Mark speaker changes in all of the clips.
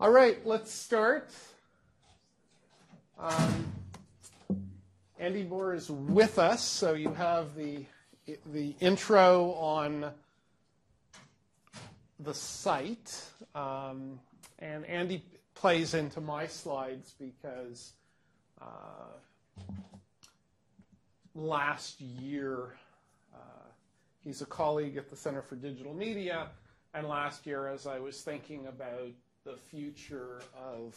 Speaker 1: All right, let's start. Um, Andy Moore is with us, so you have the the intro on the site, um, and Andy plays into my slides because uh, last year uh, he's a colleague at the Center for Digital Media, and last year, as I was thinking about the future of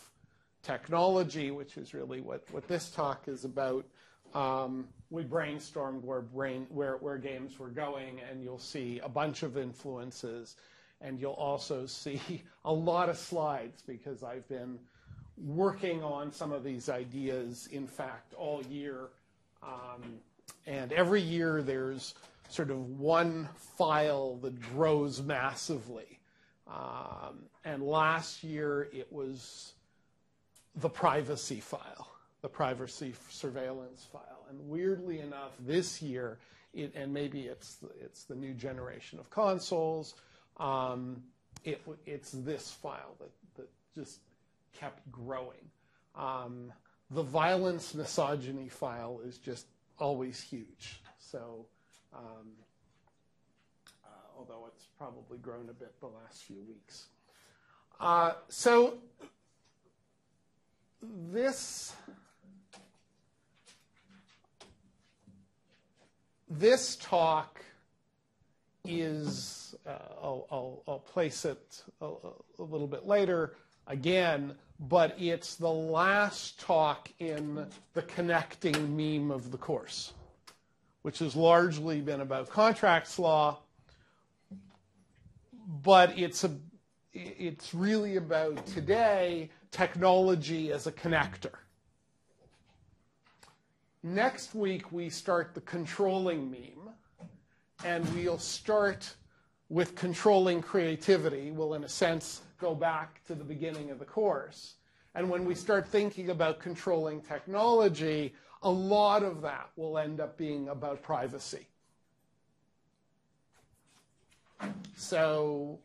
Speaker 1: technology, which is really what, what this talk is about. Um, we brainstormed where, brain, where, where games were going, and you'll see a bunch of influences. And you'll also see a lot of slides because I've been working on some of these ideas, in fact, all year. Um, and every year there's sort of one file that grows massively. Um, and last year it was the privacy file, the privacy surveillance file. And weirdly enough, this year, it, and maybe it's the, it's the new generation of consoles, um, it, it's this file that, that just kept growing. Um, the violence misogyny file is just always huge. So um, although it's probably grown a bit the last few weeks. Uh, so this this talk is uh, I'll, I'll, I'll, place it a, a, little bit later again, but it's the last talk in the connecting meme of the course, which has largely been about contracts law but it's a it's really about today technology as a connector. Next week we start the controlling meme, and we'll start with controlling creativity. We'll, in a sense, go back to the beginning of the course. And when we start thinking about controlling technology, a lot of that will end up being about privacy. So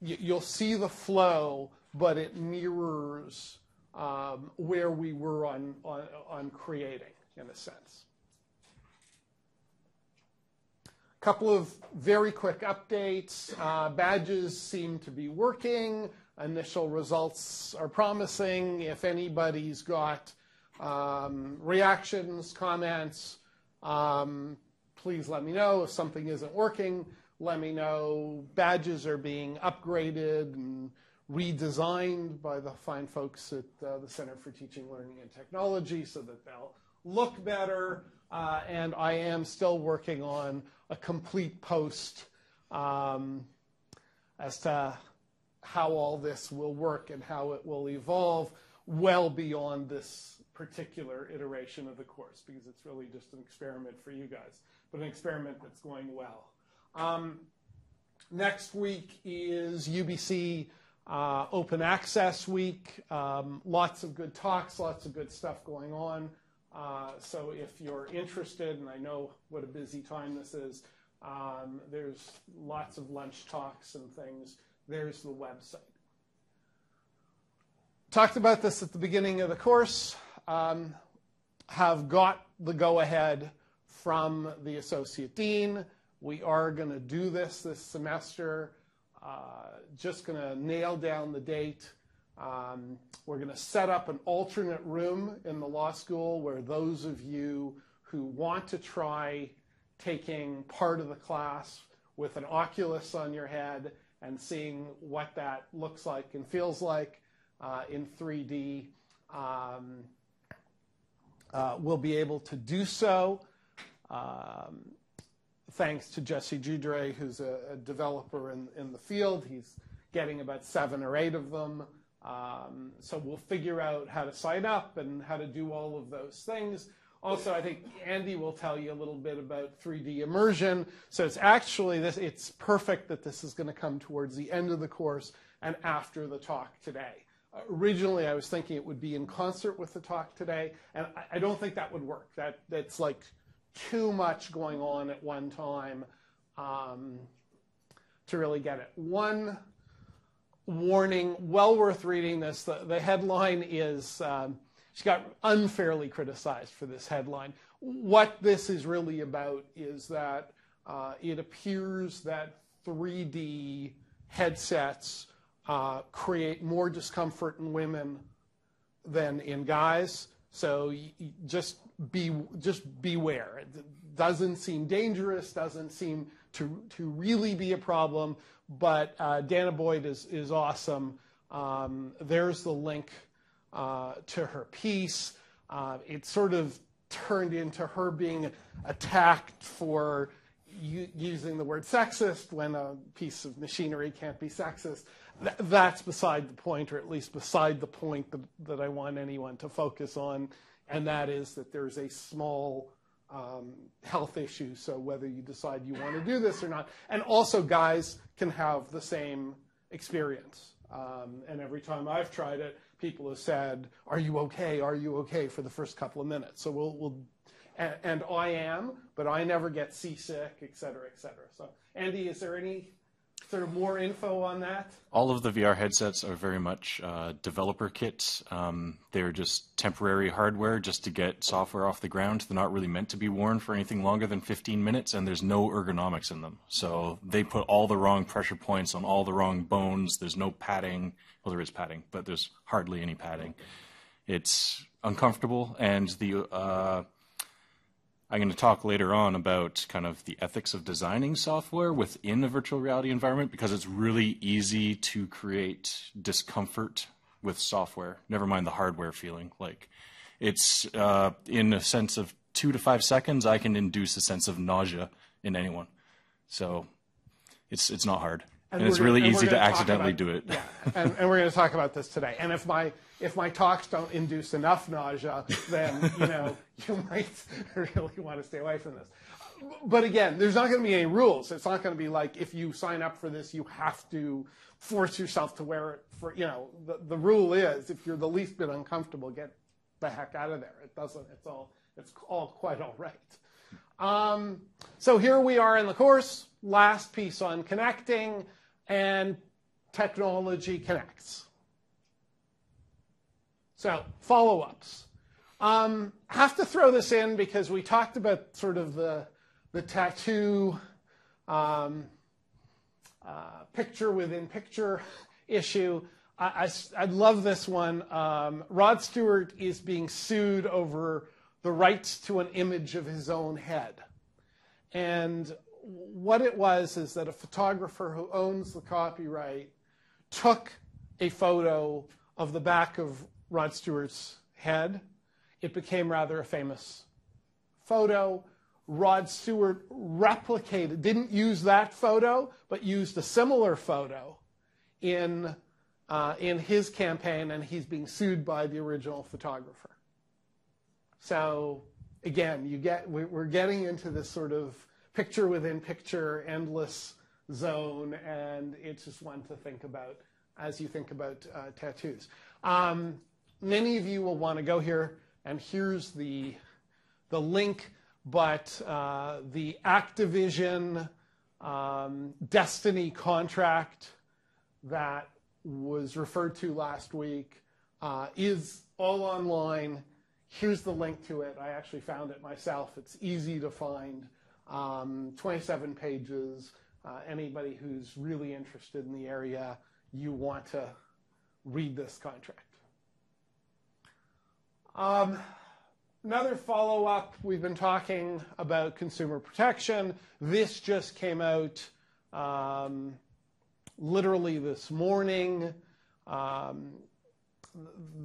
Speaker 1: you'll see the flow, but it mirrors um, where we were on, on, on creating, in a sense. A couple of very quick updates. Uh, badges seem to be working. Initial results are promising. If anybody's got um, reactions, comments, um, please let me know. If something isn't working, let me know. Badges are being upgraded and redesigned by the fine folks at uh, the Center for Teaching, Learning, and Technology so that they'll look better. Uh, and I am still working on a complete post um, as to how all this will work and how it will evolve well beyond this particular iteration of the course because it's really just an experiment for you guys, but an experiment that's going well. Um, next week is UBC uh, Open Access Week. Um, lots of good talks, lots of good stuff going on. Uh, so if you're interested, and I know what a busy time this is, um, there's lots of lunch talks and things. There's the website. Talked about this at the beginning of the course. Um, have got the go ahead from the associate dean. We are going to do this this semester. Uh, just going to nail down the date. Um, we're going to set up an alternate room in the law school where those of you who want to try taking part of the class with an Oculus on your head and seeing what that looks like and feels like uh, in 3D um, uh, will be able to do so. Um, thanks to Jesse Gidre, who's a, a developer in, in the field. He's getting about seven or eight of them. Um, so we'll figure out how to sign up and how to do all of those things. Also, I think Andy will tell you a little bit about 3D immersion. So it's actually this. It's perfect that this is going to come towards the end of the course and after the talk today. Uh, originally, I was thinking it would be in concert with the talk today, and I, I don't think that would work. That that's like too much going on at one time um, to really get it. One warning, well worth reading this. The, the headline is um, she got unfairly criticized for this headline. What this is really about is that uh, it appears that 3D headsets uh, create more discomfort in women than in guys. So just be just beware. It doesn't seem dangerous. Doesn't seem to to really be a problem. But uh, Dana Boyd is is awesome. Um, there's the link uh, to her piece. Uh, it sort of turned into her being attacked for using the word sexist when a piece of machinery can't be sexist. Th- that's beside the point, or at least beside the point that, that I want anyone to focus on, and that is that there's a small um, health issue. So whether you decide you want to do this or not, and also guys can have the same experience. Um, and every time I've tried it, people have said, "Are you okay? Are you okay?" for the first couple of minutes. So we'll, we'll and, and I am, but I never get seasick, et cetera, et cetera. So, Andy, is there any sort of more info on that?
Speaker 2: All of the VR headsets are very much uh, developer kits. Um, they're just temporary hardware just to get software off the ground. They're not really meant to be worn for anything longer than 15 minutes, and there's no ergonomics in them. So they put all the wrong pressure points on all the wrong bones. There's no padding. Well, there is padding, but there's hardly any padding. It's uncomfortable, and the uh, I'm going to talk later on about kind of the ethics of designing software within a virtual reality environment because it's really easy to create discomfort with software. Never mind the hardware feeling. Like it's uh, in a sense of two to five seconds, I can induce a sense of nausea in anyone. So it's it's not hard. And, and it's really gonna, easy to accidentally
Speaker 1: about,
Speaker 2: do it.
Speaker 1: Yeah, and, and we're going to talk about this today. And if my if my talks don't induce enough nausea, then you know you might really want to stay away from this. But again, there's not going to be any rules. It's not going to be like if you sign up for this, you have to force yourself to wear it. For you know, the, the rule is if you're the least bit uncomfortable, get the heck out of there. It doesn't. It's all. It's all quite all right. Um, so here we are in the course. Last piece on connecting and technology connects. So, follow ups. Um, have to throw this in because we talked about sort of the, the tattoo um, uh, picture within picture issue. I, I, I love this one. Um, Rod Stewart is being sued over the rights to an image of his own head. And what it was is that a photographer who owns the copyright took a photo of the back of Rod Stewart's head. It became rather a famous photo. Rod Stewart replicated, didn't use that photo, but used a similar photo in, uh, in his campaign, and he's being sued by the original photographer. So again, you get, we're getting into this sort of picture within picture, endless zone, and it's just one to think about as you think about uh, tattoos. Um, many of you will want to go here, and here's the, the link, but uh, the Activision um, Destiny contract that was referred to last week uh, is all online. Here's the link to it. I actually found it myself. It's easy to find um, 27 pages. Uh, anybody who's really interested in the area, you want to read this contract. Um, another follow up we've been talking about consumer protection. This just came out um, literally this morning. Um,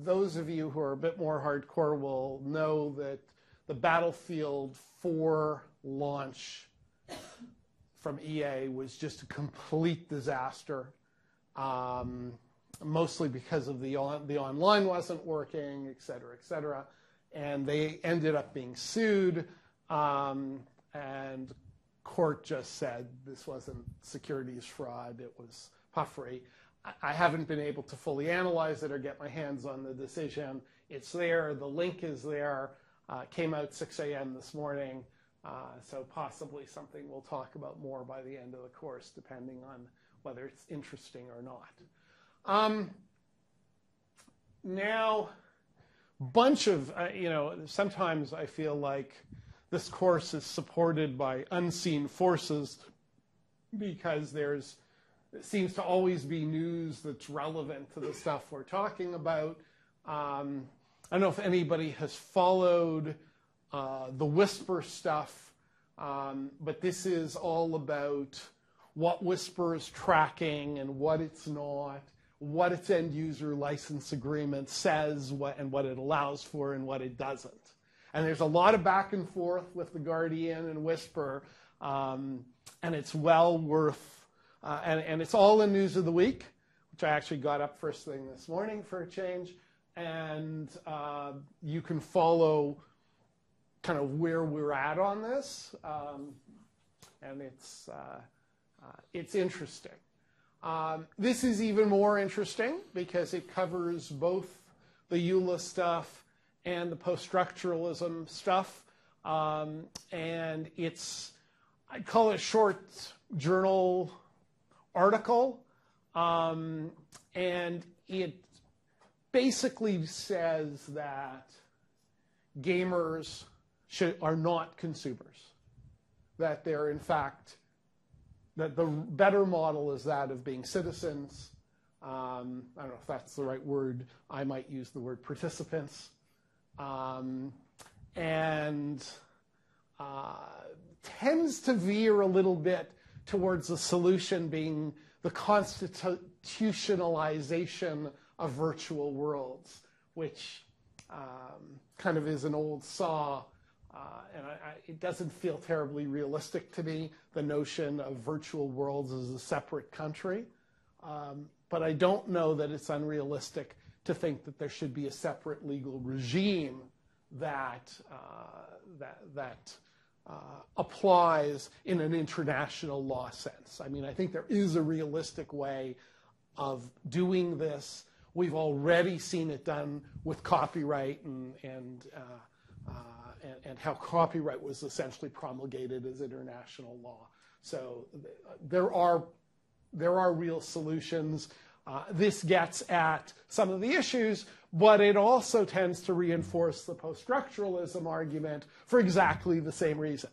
Speaker 1: those of you who are a bit more hardcore will know that the Battlefield 4 launch from EA was just a complete disaster, um, mostly because of the on, the online wasn't working, et cetera, et cetera, and they ended up being sued. Um, and court just said this wasn't securities fraud; it was puffery. I haven't been able to fully analyze it or get my hands on the decision. It's there. The link is there. Uh, came out 6 a.m. this morning. Uh, so possibly something we'll talk about more by the end of the course, depending on whether it's interesting or not. Um, now, bunch of uh, you know. Sometimes I feel like this course is supported by unseen forces because there's it seems to always be news that's relevant to the stuff we're talking about. Um, I don't know if anybody has followed uh, the whisper stuff, um, but this is all about what whisper is tracking and what it's not, what its end user license agreement says what, and what it allows for and what it doesn't. And there's a lot of back and forth with the Guardian and Whisper, um, and it's well worth, uh, and, and it's all in News of the Week, which I actually got up first thing this morning for a change. And uh, you can follow kind of where we're at on this. Um, and it's, uh, uh, it's interesting. Um, this is even more interesting because it covers both the EULA stuff and the post-structuralism stuff. Um, and it's, I call it a short journal article. Um, and it basically says that gamers should, are not consumers, that they're in fact, that the better model is that of being citizens. Um, I don't know if that's the right word. I might use the word participants. Um, and uh, tends to veer a little bit towards the solution being the constitutionalization of virtual worlds, which um, kind of is an old saw. Uh, and I, I, it doesn't feel terribly realistic to me, the notion of virtual worlds as a separate country. Um, but I don't know that it's unrealistic to think that there should be a separate legal regime that, uh, that, that uh, applies in an international law sense. I mean, I think there is a realistic way of doing this. We've already seen it done with copyright and, and, uh, uh and, and, how copyright was essentially promulgated as international law. So there are, there are real solutions. Uh, this gets at some of the issues, but it also tends to reinforce the post structuralism argument for exactly the same reason.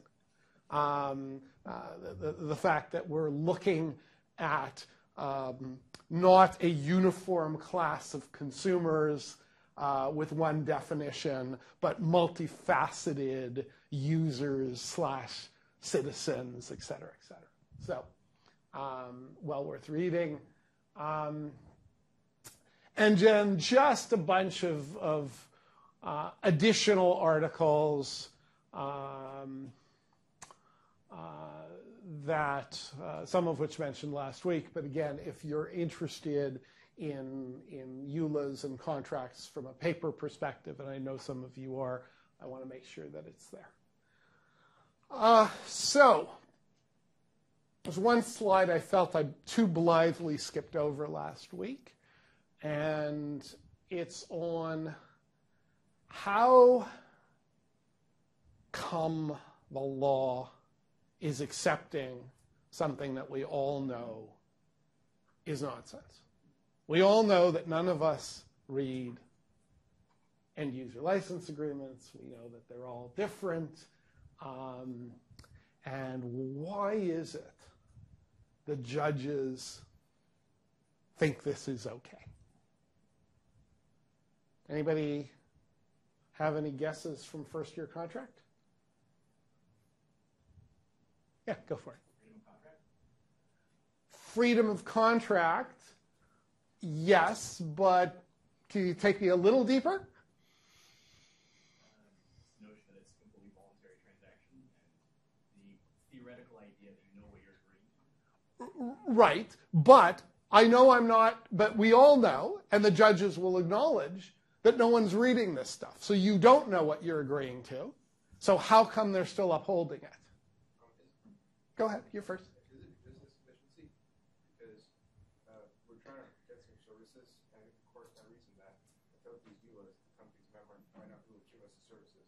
Speaker 1: Um, uh, the, the, fact that we're looking at um, not a uniform class of consumers uh, with one definition, but multifaceted users slash citizens, et cetera, et cetera. So, um, well worth reading. Um, and then just a bunch of, of uh, additional articles um, uh, that uh, some of which mentioned last week. But again, if you're interested in in EULAs and contracts from a paper perspective, and I know some of you are, I want to make sure that it's there. Uh, so there's one slide I felt I too blithely skipped over last week, and it's on how come the law is accepting something that we all know is nonsense. We all know that none of us read end user license agreements. We know that they're all different. Um, and why is it the judges think this is okay. Anybody have any guesses from first year contract? Yeah, go for it. Freedom of contract, yes, but can you take me a little deeper? Right, but I know I'm not, but we all know, and the judges will acknowledge, that no one's reading this stuff. So you don't know what you're agreeing to. So how come they're still upholding it? Go ahead, you're first.
Speaker 3: Is it business efficiency? Because uh, we're trying to get some services, and of course, by reason that without these dealers, the companies might not be able to give us the services.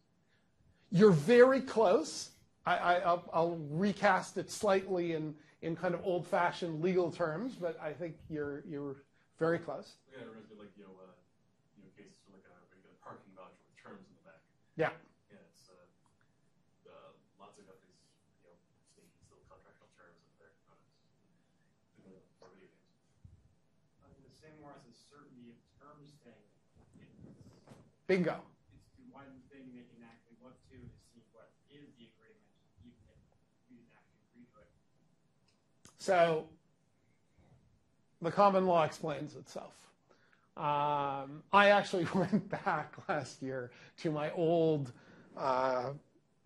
Speaker 1: You're very close. I, will recast it slightly in, in kind of old-fashioned legal terms, but I think you're, you're Very close.
Speaker 4: Yeah, it reminds me of like you know, uh, you know, cases where like a, where you get a parking voucher with terms in the back.
Speaker 1: Yeah.
Speaker 4: Yeah, it's uh, uh, lots of companies, you know, sneak these little contractual terms in their products. Similar video games.
Speaker 5: Uh, the same more as a certainty of terms thing. It's,
Speaker 1: Bingo.
Speaker 5: it's the one thing they can actually look to to see what is the agreement, even if you didn't actually agree to it.
Speaker 1: So the common law explains itself. Um, I actually went back last year to my old uh,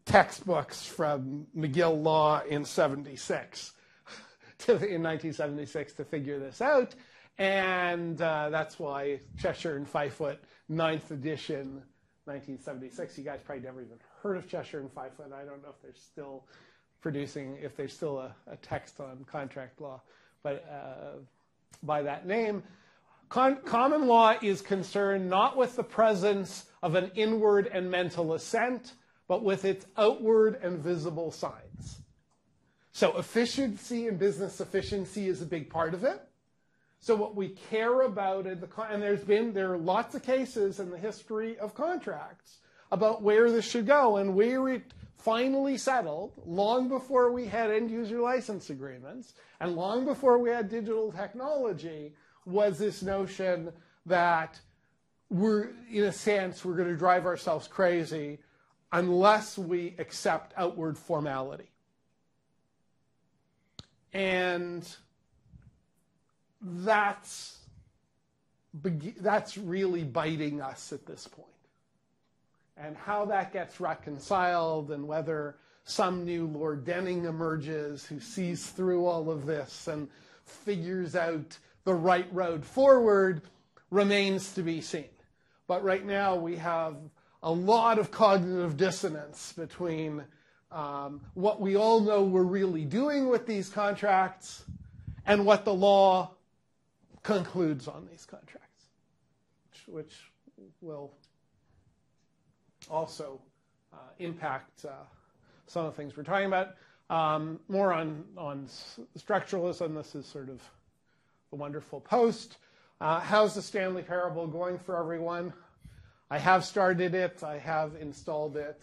Speaker 1: textbooks from McGill Law in 76, to, in 1976 to figure this out. And uh, that's why Cheshire and Fifoot, ninth edition, 1976. You guys probably never even heard of Cheshire and Fifoot. I don't know if they're still producing, if there's still a, a text on contract law, but uh, by that name. Con- common law is concerned not with the presence of an inward and mental assent, but with its outward and visible signs. So efficiency and business efficiency is a big part of it. So what we care about in the con- and there's been there are lots of cases in the history of contracts about where this should go and where it finally settled long before we had end user license agreements and long before we had digital technology was this notion that we're in a sense we're going to drive ourselves crazy unless we accept outward formality. And that's that's really biting us at this point. And how that gets reconciled and whether some new Lord Denning emerges who sees through all of this and figures out the right road forward remains to be seen. But right now we have a lot of cognitive dissonance between um, what we all know we're really doing with these contracts and what the law concludes on these contracts, which, which will also uh, impact uh, some of the things we're talking about. Um, more on, on structuralism. This is sort of a wonderful post. Uh, how's the Stanley Parable going for everyone? I have started it. I have installed it.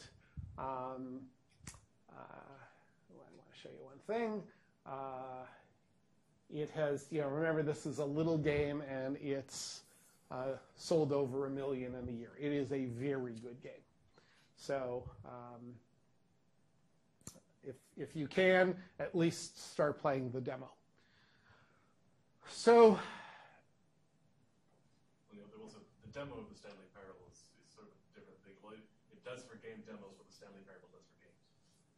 Speaker 1: Um, uh, I want to show you one thing. Uh, it has, you know, remember this is a little game and it's uh, sold over a million in a year. It is a very good game. So um, if, if you can, at least start playing the demo. So
Speaker 4: Well, you know, there was a, the demo of the Stanley Parable is, is sort of a different thing. Well, it, it does for game demos what the Stanley Parable does for games.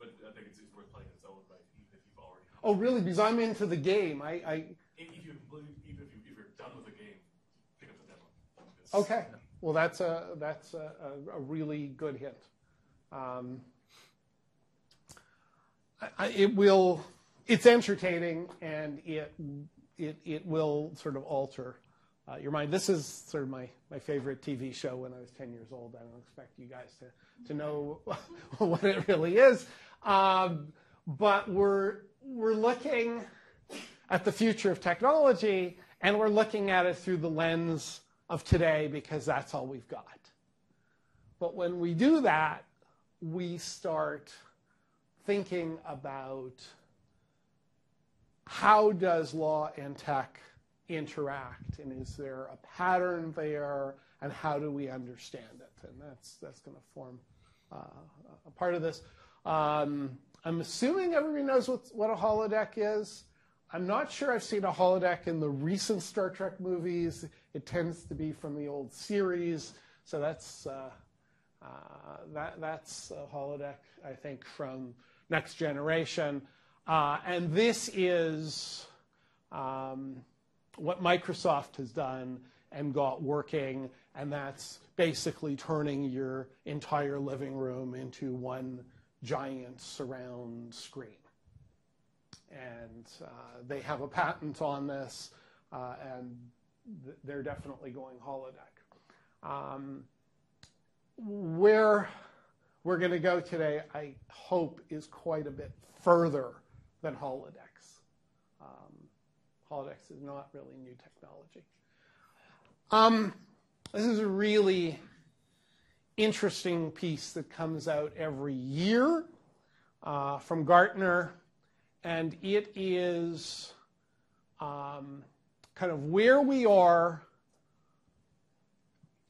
Speaker 4: But I think it's, it's worth playing in its own right, even if you've already.
Speaker 1: Oh, really? Because I'm into the game. I, I
Speaker 4: If if you even if, you, if you're done with the game, pick up the demo. It's-
Speaker 1: okay. Well, that's a that's a, a, a really good hint. Um, I, it will. It's entertaining, and it it it will sort of alter uh, your mind. This is sort of my my favorite TV show when I was 10 years old. I don't expect you guys to to know what it really is, um, but we're we're looking at the future of technology, and we're looking at it through the lens of today because that's all we've got. But when we do that, we start thinking about how does law and tech interact, and is there a pattern there, and how do we understand it? And that's that's going to form uh, a part of this. Um, I'm assuming everybody knows what, what a holodeck is. I'm not sure I've seen a holodeck in the recent Star Trek movies. It tends to be from the old series, so that's uh, that that's a holodeck I think from Next Generation, uh, and this is um, what Microsoft has done and got working, and that's basically turning your entire living room into one giant surround screen and uh, they have a patent on this, uh, and th- they're definitely going holodeck. Um, where we're going to go today, I hope, is quite a bit further than holodecks. Um, is not really new technology. Um, this is a really interesting piece that comes out every year uh, from Gartner, and it is um, kind of where we are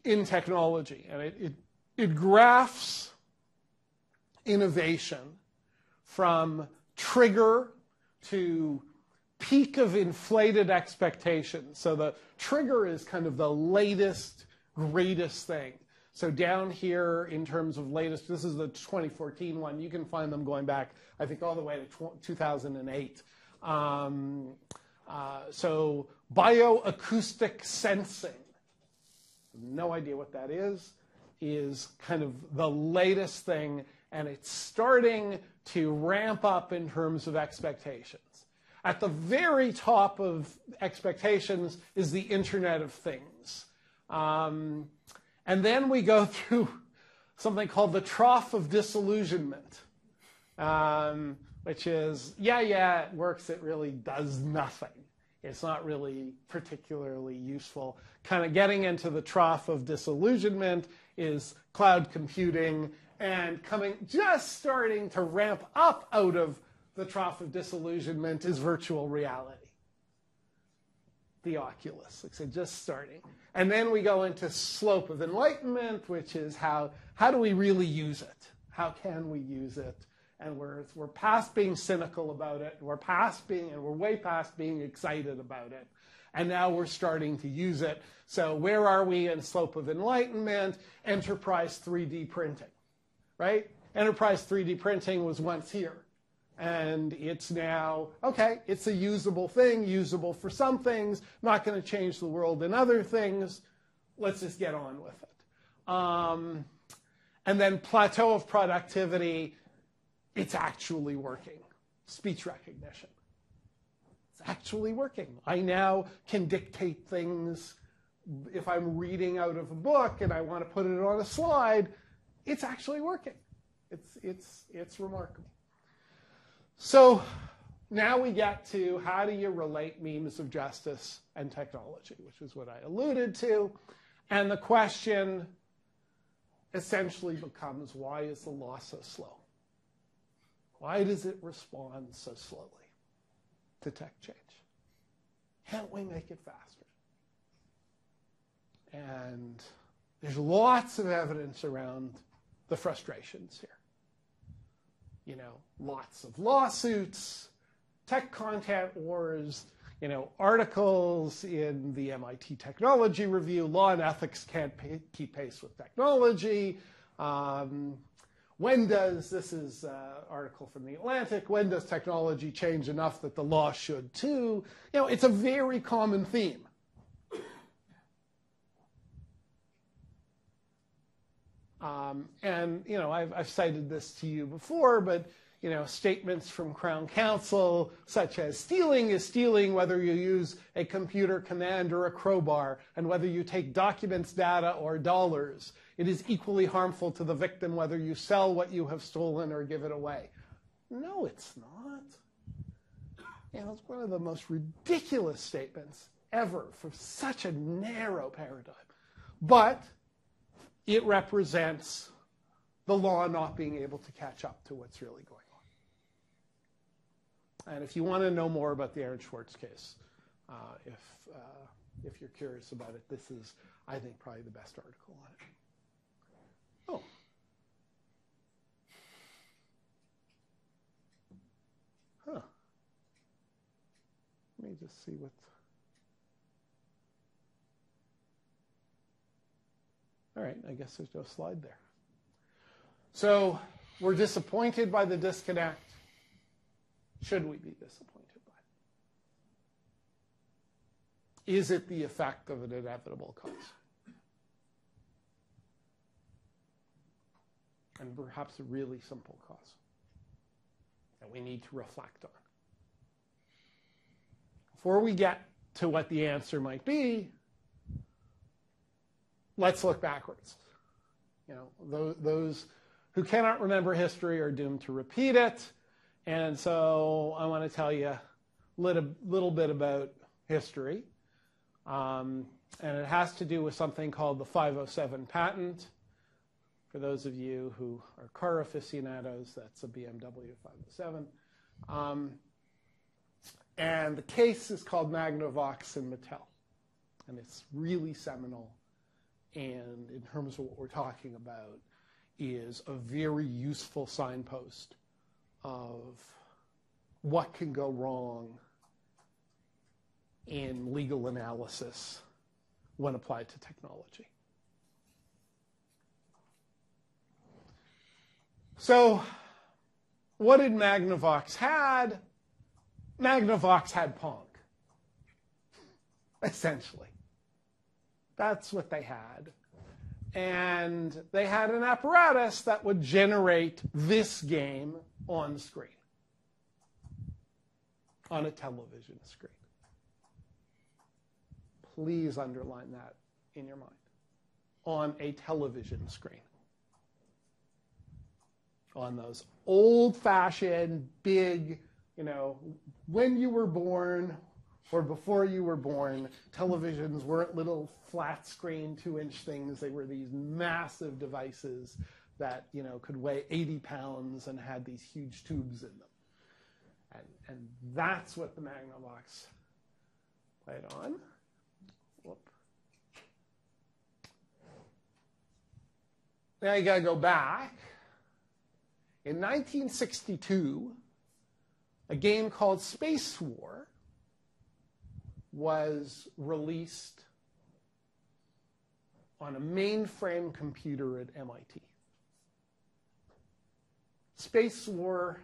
Speaker 1: in technology, and it, it, it graphs innovation from trigger to peak of inflated expectations. So the trigger is kind of the latest, greatest thing. So down here in terms of latest, this is the 2014 one. You can find them going back, I think, all the way to 2008. Um, uh, so bioacoustic sensing, no idea what that is, is kind of the latest thing, and it's starting to ramp up in terms of expectations. At the very top of expectations is the Internet of Things. Um, and then we go through something called the trough of disillusionment, um, which is, yeah, yeah, it works, it really does nothing. It's not really particularly useful. Kind of getting into the trough of disillusionment is cloud computing and coming, just starting to ramp up out of the trough of disillusionment is virtual reality. The Oculus, like I said, just starting. And then we go into slope of enlightenment, which is how, how do we really use it? How can we use it? And we're, we're past being cynical about it. We're past being, and we're way past being excited about it. And now we're starting to use it. So where are we in slope of enlightenment? Enterprise 3D printing, right? Enterprise 3D printing was once here. And it's now, okay, it's a usable thing, usable for some things, not going to change the world in other things. Let's just get on with it. Um, and then plateau of productivity, it's actually working. Speech recognition. It's actually working. I now can dictate things. If I'm reading out of a book and I want to put it on a slide, it's actually working. It's, it's, it's remarkable. So now we get to how do you relate memes of justice and technology, which is what I alluded to. And the question essentially becomes why is the law so slow? Why does it respond so slowly to tech change? Can't we make it faster? And there's lots of evidence around the frustrations here you know, lots of lawsuits, tech content wars, you know, articles in the MIT Technology Review, law and ethics can't pay, keep pace with technology. Um, when does, this is an article from the Atlantic, when does technology change enough that the law should too? You know, it's a very common theme. Um, and, you know, I've, I've cited this to you before, but, you know, statements from Crown Counsel, such as stealing is stealing whether you use a computer command or a crowbar, and whether you take documents, data, or dollars. It is equally harmful to the victim whether you sell what you have stolen or give it away. No, it's not. Know, it's one of the most ridiculous statements ever for such a narrow paradigm. But it represents the law not being able to catch up to what's really going on. And if you want to know more about the Aaron Swartz case, uh, if, uh, if you're curious about it, this is, I think, probably the best article on it. Oh. Huh. Let me just see what. All right, I guess there's no slide there. So we're disappointed by the disconnect. Should we be disappointed by it? Is it the effect of an inevitable cause? And perhaps a really simple cause that we need to reflect on. Before we get to what the answer might be, let's look backwards. You know, those, those, who cannot remember history are doomed to repeat it. And so I want to tell you a little, little bit about history. Um, and it has to do with something called the 507 patent. For those of you who are car aficionados, that's a BMW 507. Um, and the case is called Magnavox and Mattel. And it's really seminal. And in terms of what we're talking about, is a very useful signpost of what can go wrong in legal analysis when applied to technology. So, what did Magnavox had? Magnavox had Pong, essentially. That's what they had. And they had an apparatus that would generate this game on screen, on a television screen. Please underline that in your mind. On a television screen. On those old fashioned, big, you know, when you were born or before you were born, televisions weren't little flat screen two inch things. They were these massive devices that, you know, could weigh 80 pounds and had these huge tubes in them. And, and that's what the Magnavox played on. Now you got to go back. In 1962, a game called Space War was released on a mainframe computer at MIT. Space War,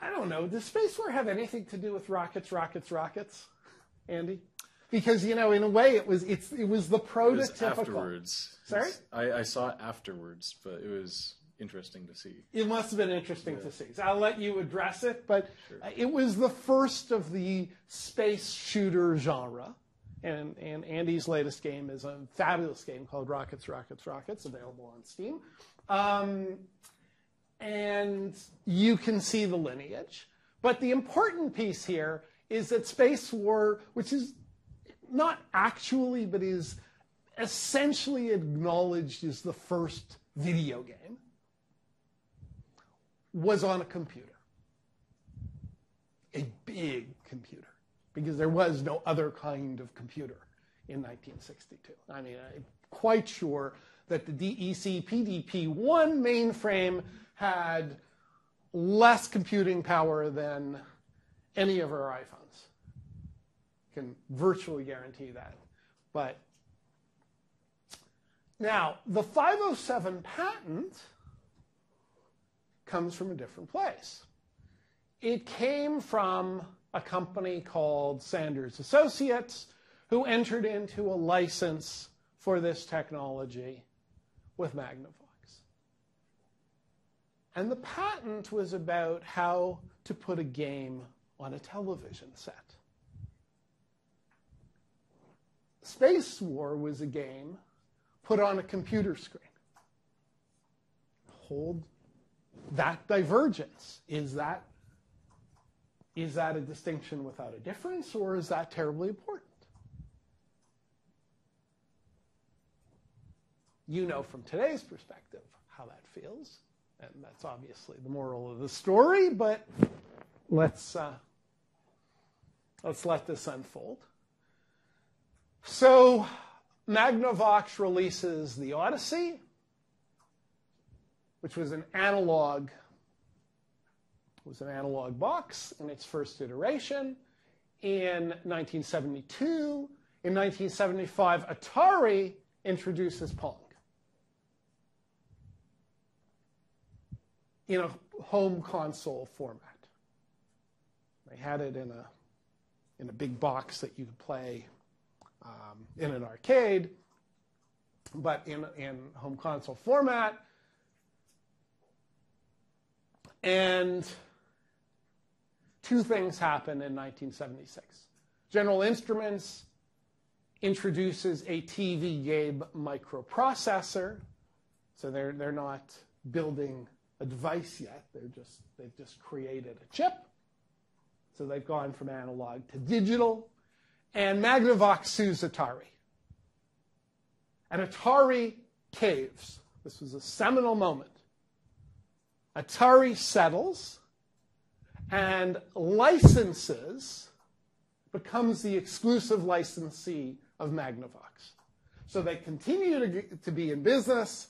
Speaker 1: I don't know, does Space War have anything to do with rockets, rockets, rockets, Andy? Because you know, in a way, it was it's it was the
Speaker 2: It was
Speaker 1: prototypical.
Speaker 2: afterwards.
Speaker 1: Sorry?
Speaker 2: I, I saw it afterwards, but it was interesting to see.
Speaker 1: It must have been interesting to see. So I'll let you address it, but
Speaker 2: Sure.
Speaker 1: it was the first of the space shooter genre. And, and Andy's latest game is a fabulous game called Rockets, Rockets, Rockets, available on Steam. Um, and you can see the lineage. But the important piece here is that Space War, which is not actually, but is essentially acknowledged as the first video game, was on a computer. A big computer. Because there was no other kind of computer in 1962. I mean, I'm quite sure that the DEC PDP-1 mainframe had less computing power than any of our iPhones. Can virtually guarantee that. But now, the 507 patent comes from a different place. It came from a company called Sanders Associates, who entered into a license for this technology with Magnavox. And the patent was about how to put a game on a television set. Space War was a game put on a computer screen. Hold that divergence. Is that is that a distinction without a difference, or is that terribly important? You know from today's perspective how that feels, and that's obviously the moral of the story. But let's uh, let's let this unfold. So, Magnavox releases the Odyssey, which was an analog was an analog box in its first iteration. In 1972, in 1975, Atari introduces Pong in a home console format. They had it in a in a big box that you could play um, in an arcade, but in in home console format. And two things happen in 1976. General Instruments introduces a TV game microprocessor. So they're, they're not building a device yet. They're just, they've just created a chip. So they've gone from analog to digital. And Magnavox sues Atari. And Atari caves. This was a seminal moment. Atari settles and licenses, becomes the exclusive licensee of Magnavox. So they continue to, to be in business,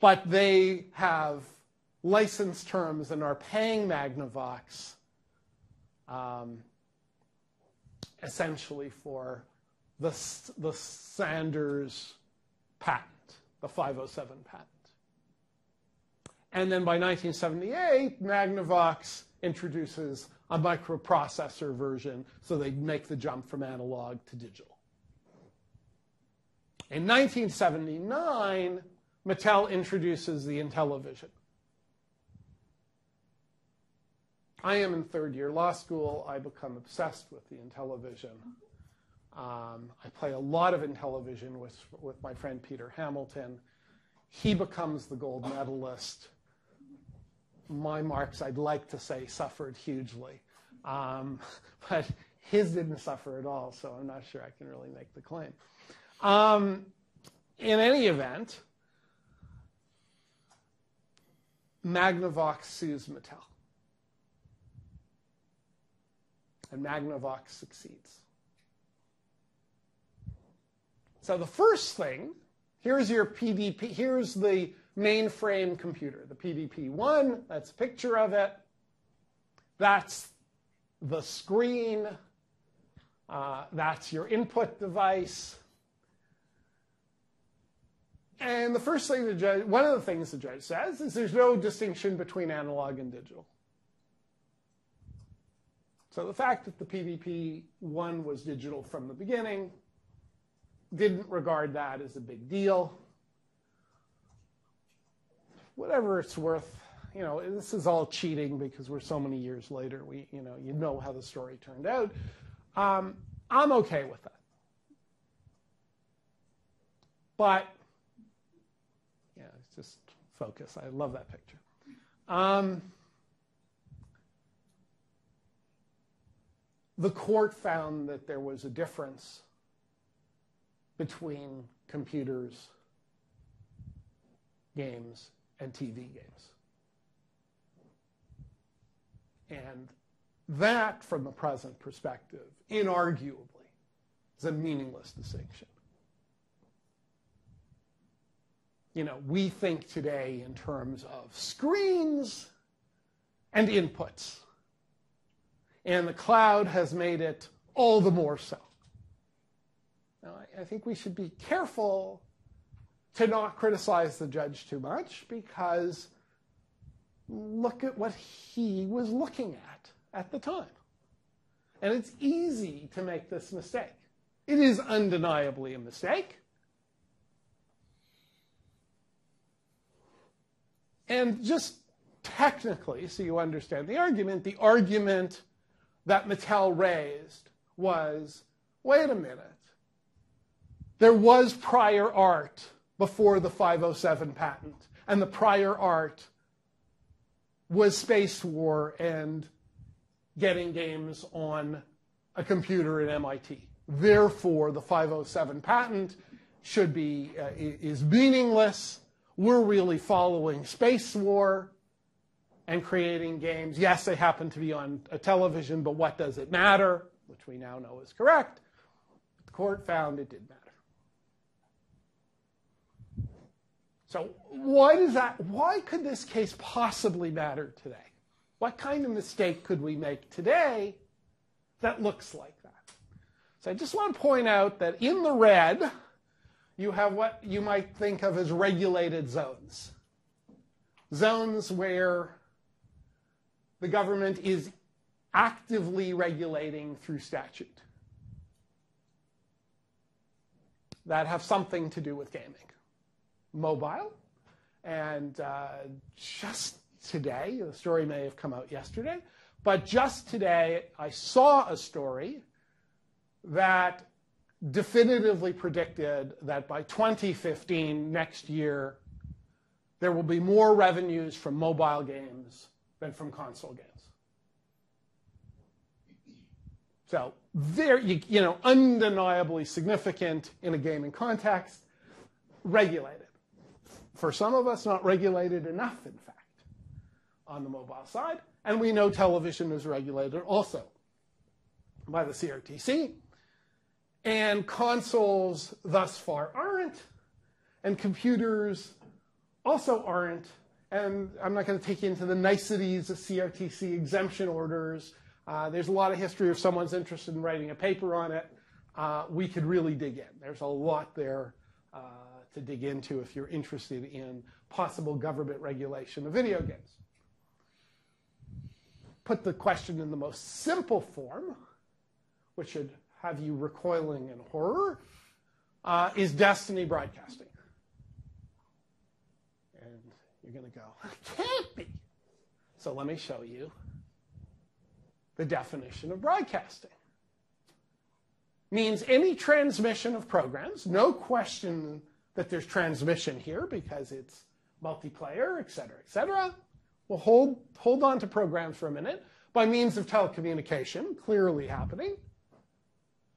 Speaker 1: but they have license terms and are paying Magnavox um, essentially for the, the Sanders patent, the 507 patent. And then by 1978, Magnavox introduces a microprocessor version so they make the jump from analog to digital. In 1979, Mattel introduces the Intellivision. I am in third year law school. I become obsessed with the Intellivision. Um, I play a lot of Intellivision with, with my friend Peter Hamilton. He becomes the gold medalist. My marks, I'd like to say, suffered hugely. Um, but his didn't suffer at all, so I'm not sure I can really make the claim. Um, in any event, Magnavox sues Mattel. And Magnavox succeeds. So the first thing, here's your PDP, here's the mainframe computer, the PDP-1, that's a picture of it. That's the screen. Uh, that's your input device. And the first thing the judge, one of the things the judge says is there's no distinction between analog and digital. So the fact that the PDP one was digital from the beginning didn't regard that as a big deal. Whatever it's worth, you know, this is all cheating because we're so many years later. We, you know, you know how the story turned out. Um, I'm okay with that. But yeah, just focus. I love that picture. Um, the court found that there was a difference between computers, games, and TV games. And that, from the present perspective, inarguably, is a meaningless distinction you know, we think today in terms of screens and inputs. And the cloud has made it all the more so. Now, I think we should be careful to not criticize the judge too much because look at what he was looking at at the time. And it's easy to make this mistake. It is undeniably a mistake. And just technically, so you understand the argument, the argument that Mattel raised was wait a minute. There was prior art before the 507 patent, and the prior art was Space War and getting games on a computer at MIT. Therefore, the 507 patent should be uh, is meaningless we're really following Space War and creating games. Yes, they happen to be on a television, but what does it matter? Which we now know is correct. The court found it did matter. So why does that why could this case possibly matter today? What kind of mistake could we make today that looks like that? So I just want to point out that in the red, you have what you might think of as regulated zones. Zones where the government is actively regulating through statute that have something to do with gaming. Mobile, and uh, just today, the story may have come out yesterday, but just today I saw a story that definitively predicted that by 2015, next year, there will be more revenues from mobile games than from console games. So very, you, know, undeniably significant in a gaming context, regulated. For some of us, not regulated enough, in fact, on the mobile side. And we know television is regulated also by the CRTC. And consoles thus far aren't, and computers also aren't. And I'm not going to take you into the niceties of CRTC exemption orders. Uh, there's a lot of history if someone's interested in writing a paper on it. Uh, we could really dig in. There's a lot there uh, to dig into if you're interested in possible government regulation of video games. Put the question in the most simple form, which should have you recoiling in horror, uh, is Destiny broadcasting? And you're going to go, can't be. So let me show you the definition of broadcasting. Means any transmission of programs, no question that there's transmission here because it's multiplayer, et cetera, et cetera. We'll hold, hold on to programs for a minute. By means of telecommunication, clearly happening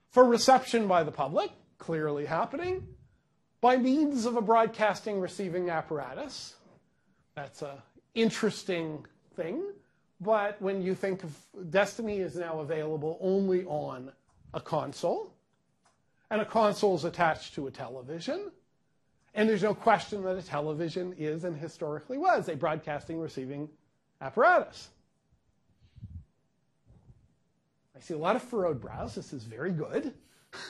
Speaker 1: for reception by the public, clearly happening, by means of a broadcasting receiving apparatus. That's an interesting thing. But when you think of Destiny is now available only on a console, and a console is attached to a television, and there's no question that a television is and historically was a broadcasting receiving apparatus. I see a lot of furrowed brows. This is very good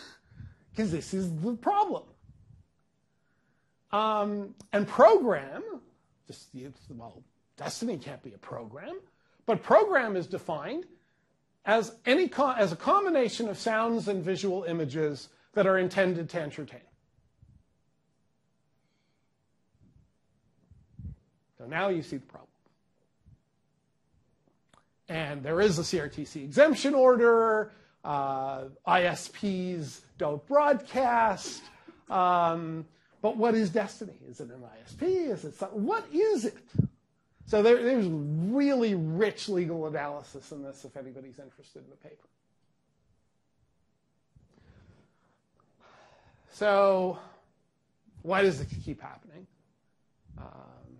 Speaker 1: because this is the problem. Um, and program, just well, Destiny can't be a program, but program is defined as any as a combination of sounds and visual images that are intended to entertain. So now you see the problem. And there is a CRTC exemption order. Uh, ISPs don't broadcast. Um, but what is Destiny? Is it an ISP? Is it something? What is it? So there, there's really rich legal analysis in this if anybody's interested in the paper. So why does it keep happening? Um,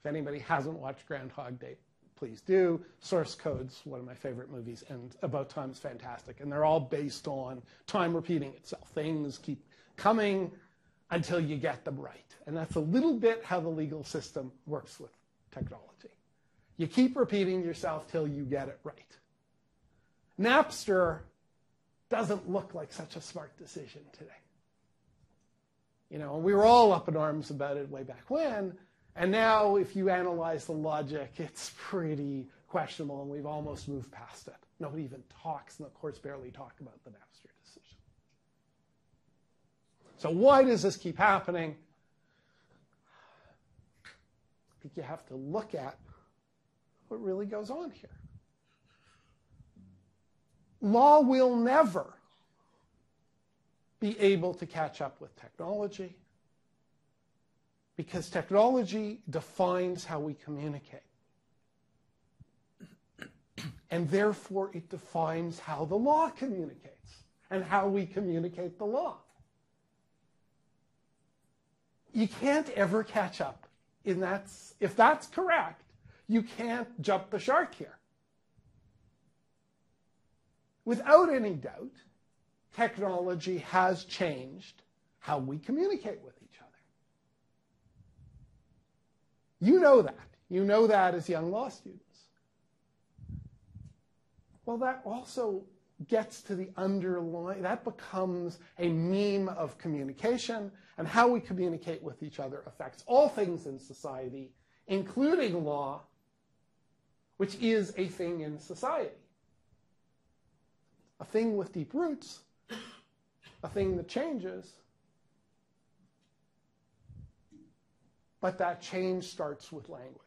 Speaker 1: if anybody hasn't watched Groundhog Day, please do. Source Code's one of my favorite movies, and About Time is fantastic. And they're all based on time repeating itself. Things keep coming until you get them right. And that's a little bit how the legal system works with technology. You keep repeating yourself till you get it right. Napster doesn't look like such a smart decision today. You know, we were all up in arms about it way back when, and now, if you analyze the logic, it's pretty questionable, and we've almost moved past it. Nobody even talks, and the courts barely talk about the Napster. So, why does this keep happening? I think you have to look at what really goes on here. Law will never be able to catch up with technology because technology defines how we communicate. And therefore, it defines how the law communicates and how we communicate the law. You can't ever catch up. In that, if that's correct, you can't jump the shark here. Without any doubt, technology has changed how we communicate with each other. You know that. You know that as young law students. Well, that also gets to the underlying, that becomes a meme of communication, and how we communicate with each other affects all things in society, including law, which is a thing in society. A thing with deep roots, a thing that changes, But that change starts with language,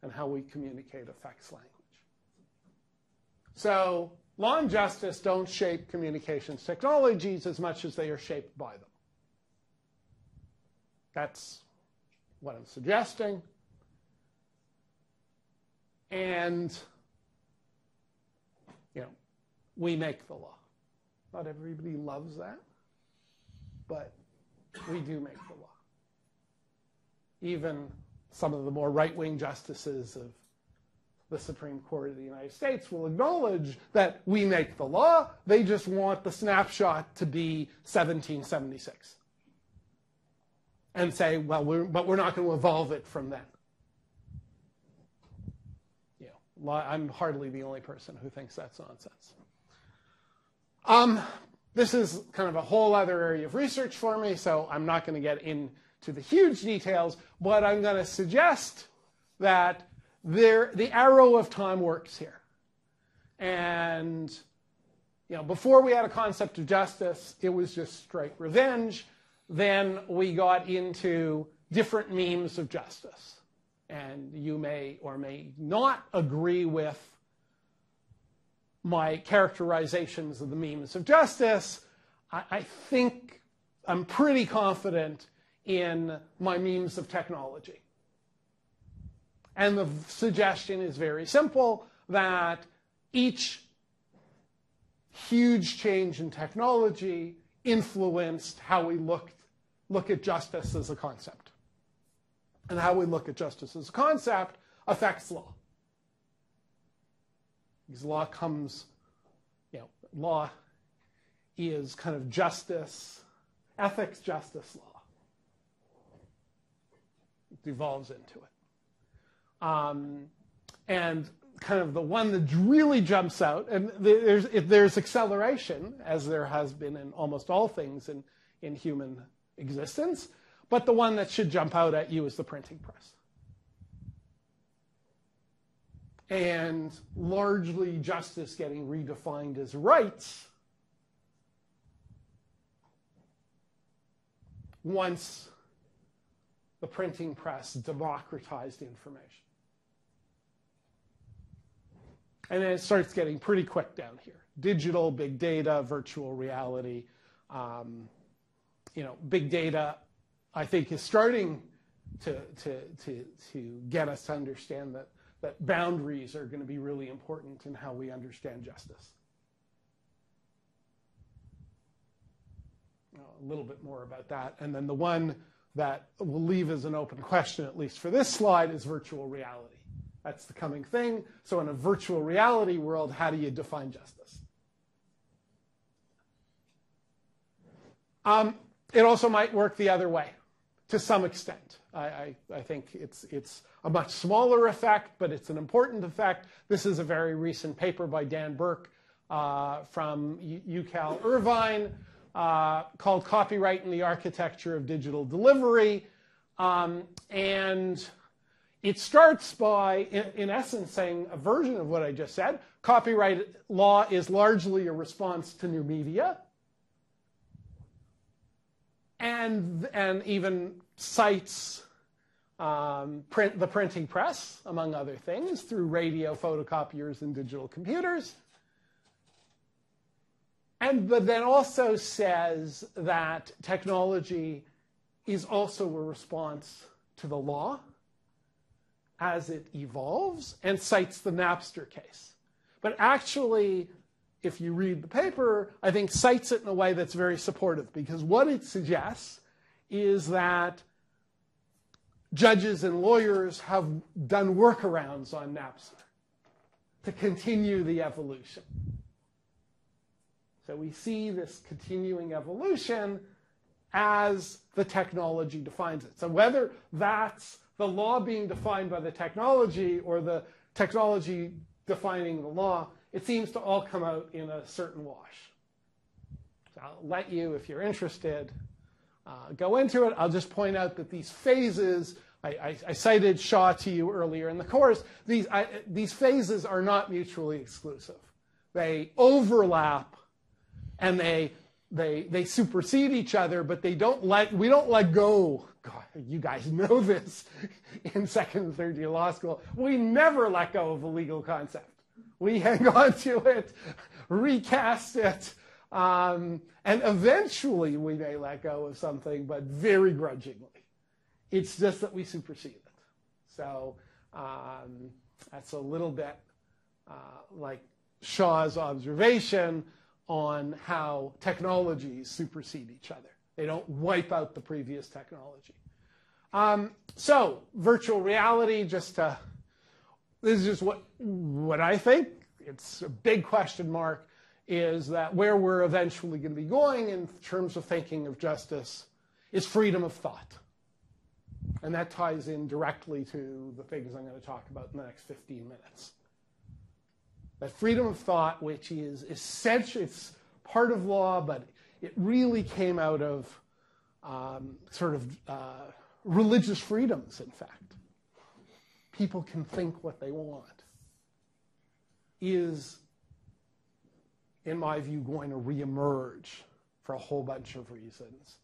Speaker 1: and how we communicate affects language. So, law and justice don't shape communications technologies as much as they are shaped by them. That's what I'm suggesting. And, you know, we make the law. Not everybody loves that, but we do make the law. Even some of the more right wing justices of the Supreme Court of the United States will acknowledge that we make the law. They just want the snapshot to be 1776 and say, well, we're, but we're not going to evolve it from then. You know, I'm hardly the only person who thinks that's nonsense. Um, this is kind of a whole other area of research for me, so I'm not going to get into the huge details, but I'm going to suggest that there, the arrow of time works here. And you know, before we had a concept of justice, it was just straight revenge. Then we got into different memes of justice. And you may or may not agree with my characterizations of the memes of justice. I, I think I'm pretty confident in my memes of technology. And the suggestion is very simple that each huge change in technology influenced how we looked, look at justice as a concept. And how we look at justice as a concept affects law. Because law comes, you know, law is kind of justice, ethics, justice, law. It devolves into it. Um, and kind of the one that really jumps out, and there's, there's acceleration, as there has been in almost all things in, in human existence, but the one that should jump out at you is the printing press. And largely justice getting redefined as rights once the printing press democratized information. And then it starts getting pretty quick down here. Digital, big data, virtual reality. Um, you know, big data, I think, is starting to, to, to, to get us to understand that, that boundaries are going to be really important in how we understand justice. a little bit more about that. And then the one that we'll leave as an open question, at least for this slide, is virtual reality. That's the coming thing. So in a virtual reality world, how do you define justice? Um, it also might work the other way to some extent. I, I, I, think it's, it's a much smaller effect, but it's an important effect. This is a very recent paper by Dan Burk uh, from UCal Irvine uh, called Copyright in the Architecture of Digital Delivery. Um, and it starts by, in, in, essence, saying a version of what I just said. Copyright law is largely a response to new media. And, and even cites um, print, the printing press, among other things, through radio, photocopiers, and digital computers. And but then also says that technology is also a response to the law as it evolves and cites the Napster case. But actually, if you read the paper, I think cites it in a way that's very supportive because what it suggests is that judges and lawyers have done workarounds on Napster to continue the evolution. So we see this continuing evolution as the technology defines it. So whether that's the law being defined by the technology or the technology defining the law, it seems to all come out in a certain wash. So I'll let you, if you're interested, uh, go into it. I'll just point out that these phases, I, I, I cited Shaw to you earlier in the course, these, I, these phases are not mutually exclusive. They overlap and they, they, they supersede each other, but they don't let, we don't let go God, you guys know this in second and third year law school. We never let go of a legal concept. We hang on to it, recast it, um, and eventually we may let go of something, but very grudgingly. It's just that we supersede it. So um, that's a little bit uh, like Shaw's observation on how technologies supersede each other. They don't wipe out the previous technology. Um, so, virtual reality, just to, this is just what, what I think. It's a big question mark, is that where we're eventually going to be going in terms of thinking of justice is freedom of thought. And that ties in directly to the things I'm going to talk about in the next 15 minutes. That freedom of thought, which is essential, it's part of law, but it really came out of um, sort of uh, religious freedoms, in fact. People can think what they want, is, in my view, going to reemerge for a whole bunch of reasons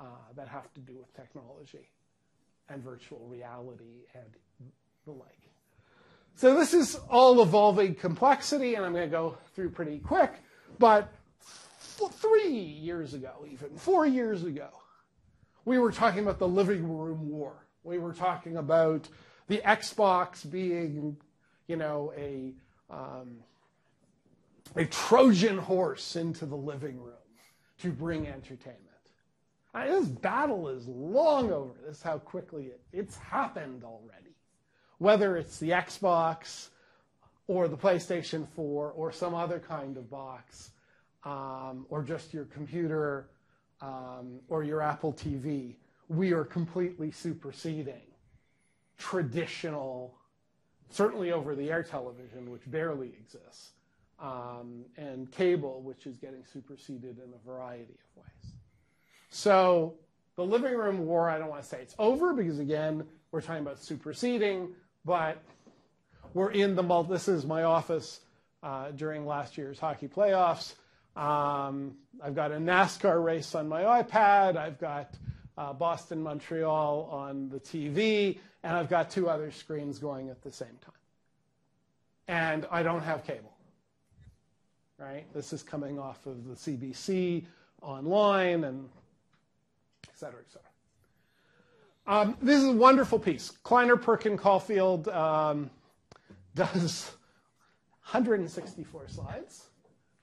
Speaker 1: uh, that have to do with technology and virtual reality and the like. So this is all evolving complexity, and I'm going to go through pretty quick. But three years ago, even four years ago, we were talking about the living room war. We were talking about the Xbox being, you know, a um, a Trojan horse into the living room to bring entertainment. I mean, this battle is long over. This is how quickly it, it's happened already. Whether it's the Xbox or the PlayStation 4 or some other kind of box, or just your computer um, or your Apple TV, we are completely superseding traditional, certainly over the air television, which barely exists, um, and cable, which is getting superseded in a variety of ways. So the living room war, I don't want to say it's over because again, we're talking about superseding, but we're in the. This is my office uh, during last year's hockey playoffs. Um, I've got a NASCAR race on my iPad. I've got uh, Boston, Montreal on the TV, and I've got two other screens going at the same time. And I don't have cable. Right? This is coming off of the CBC online and et cetera, et cetera. Um, this is a wonderful piece. Kleiner Perkin Caufield um, does 164 slides.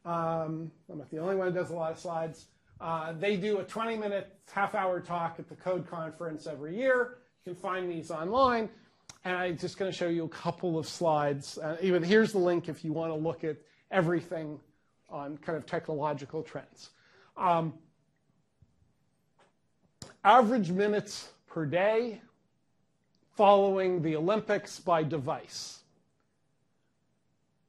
Speaker 1: Um, I'm not the only one who does a lot of slides. Uh, they do a 20 minute, half hour talk at the Code Conference every year. You can find these online. And I'm just going to show you a couple of slides. Uh, even here's the link if you want to look at everything on kind of technological trends. Um, average minutes per day following the Olympics by device.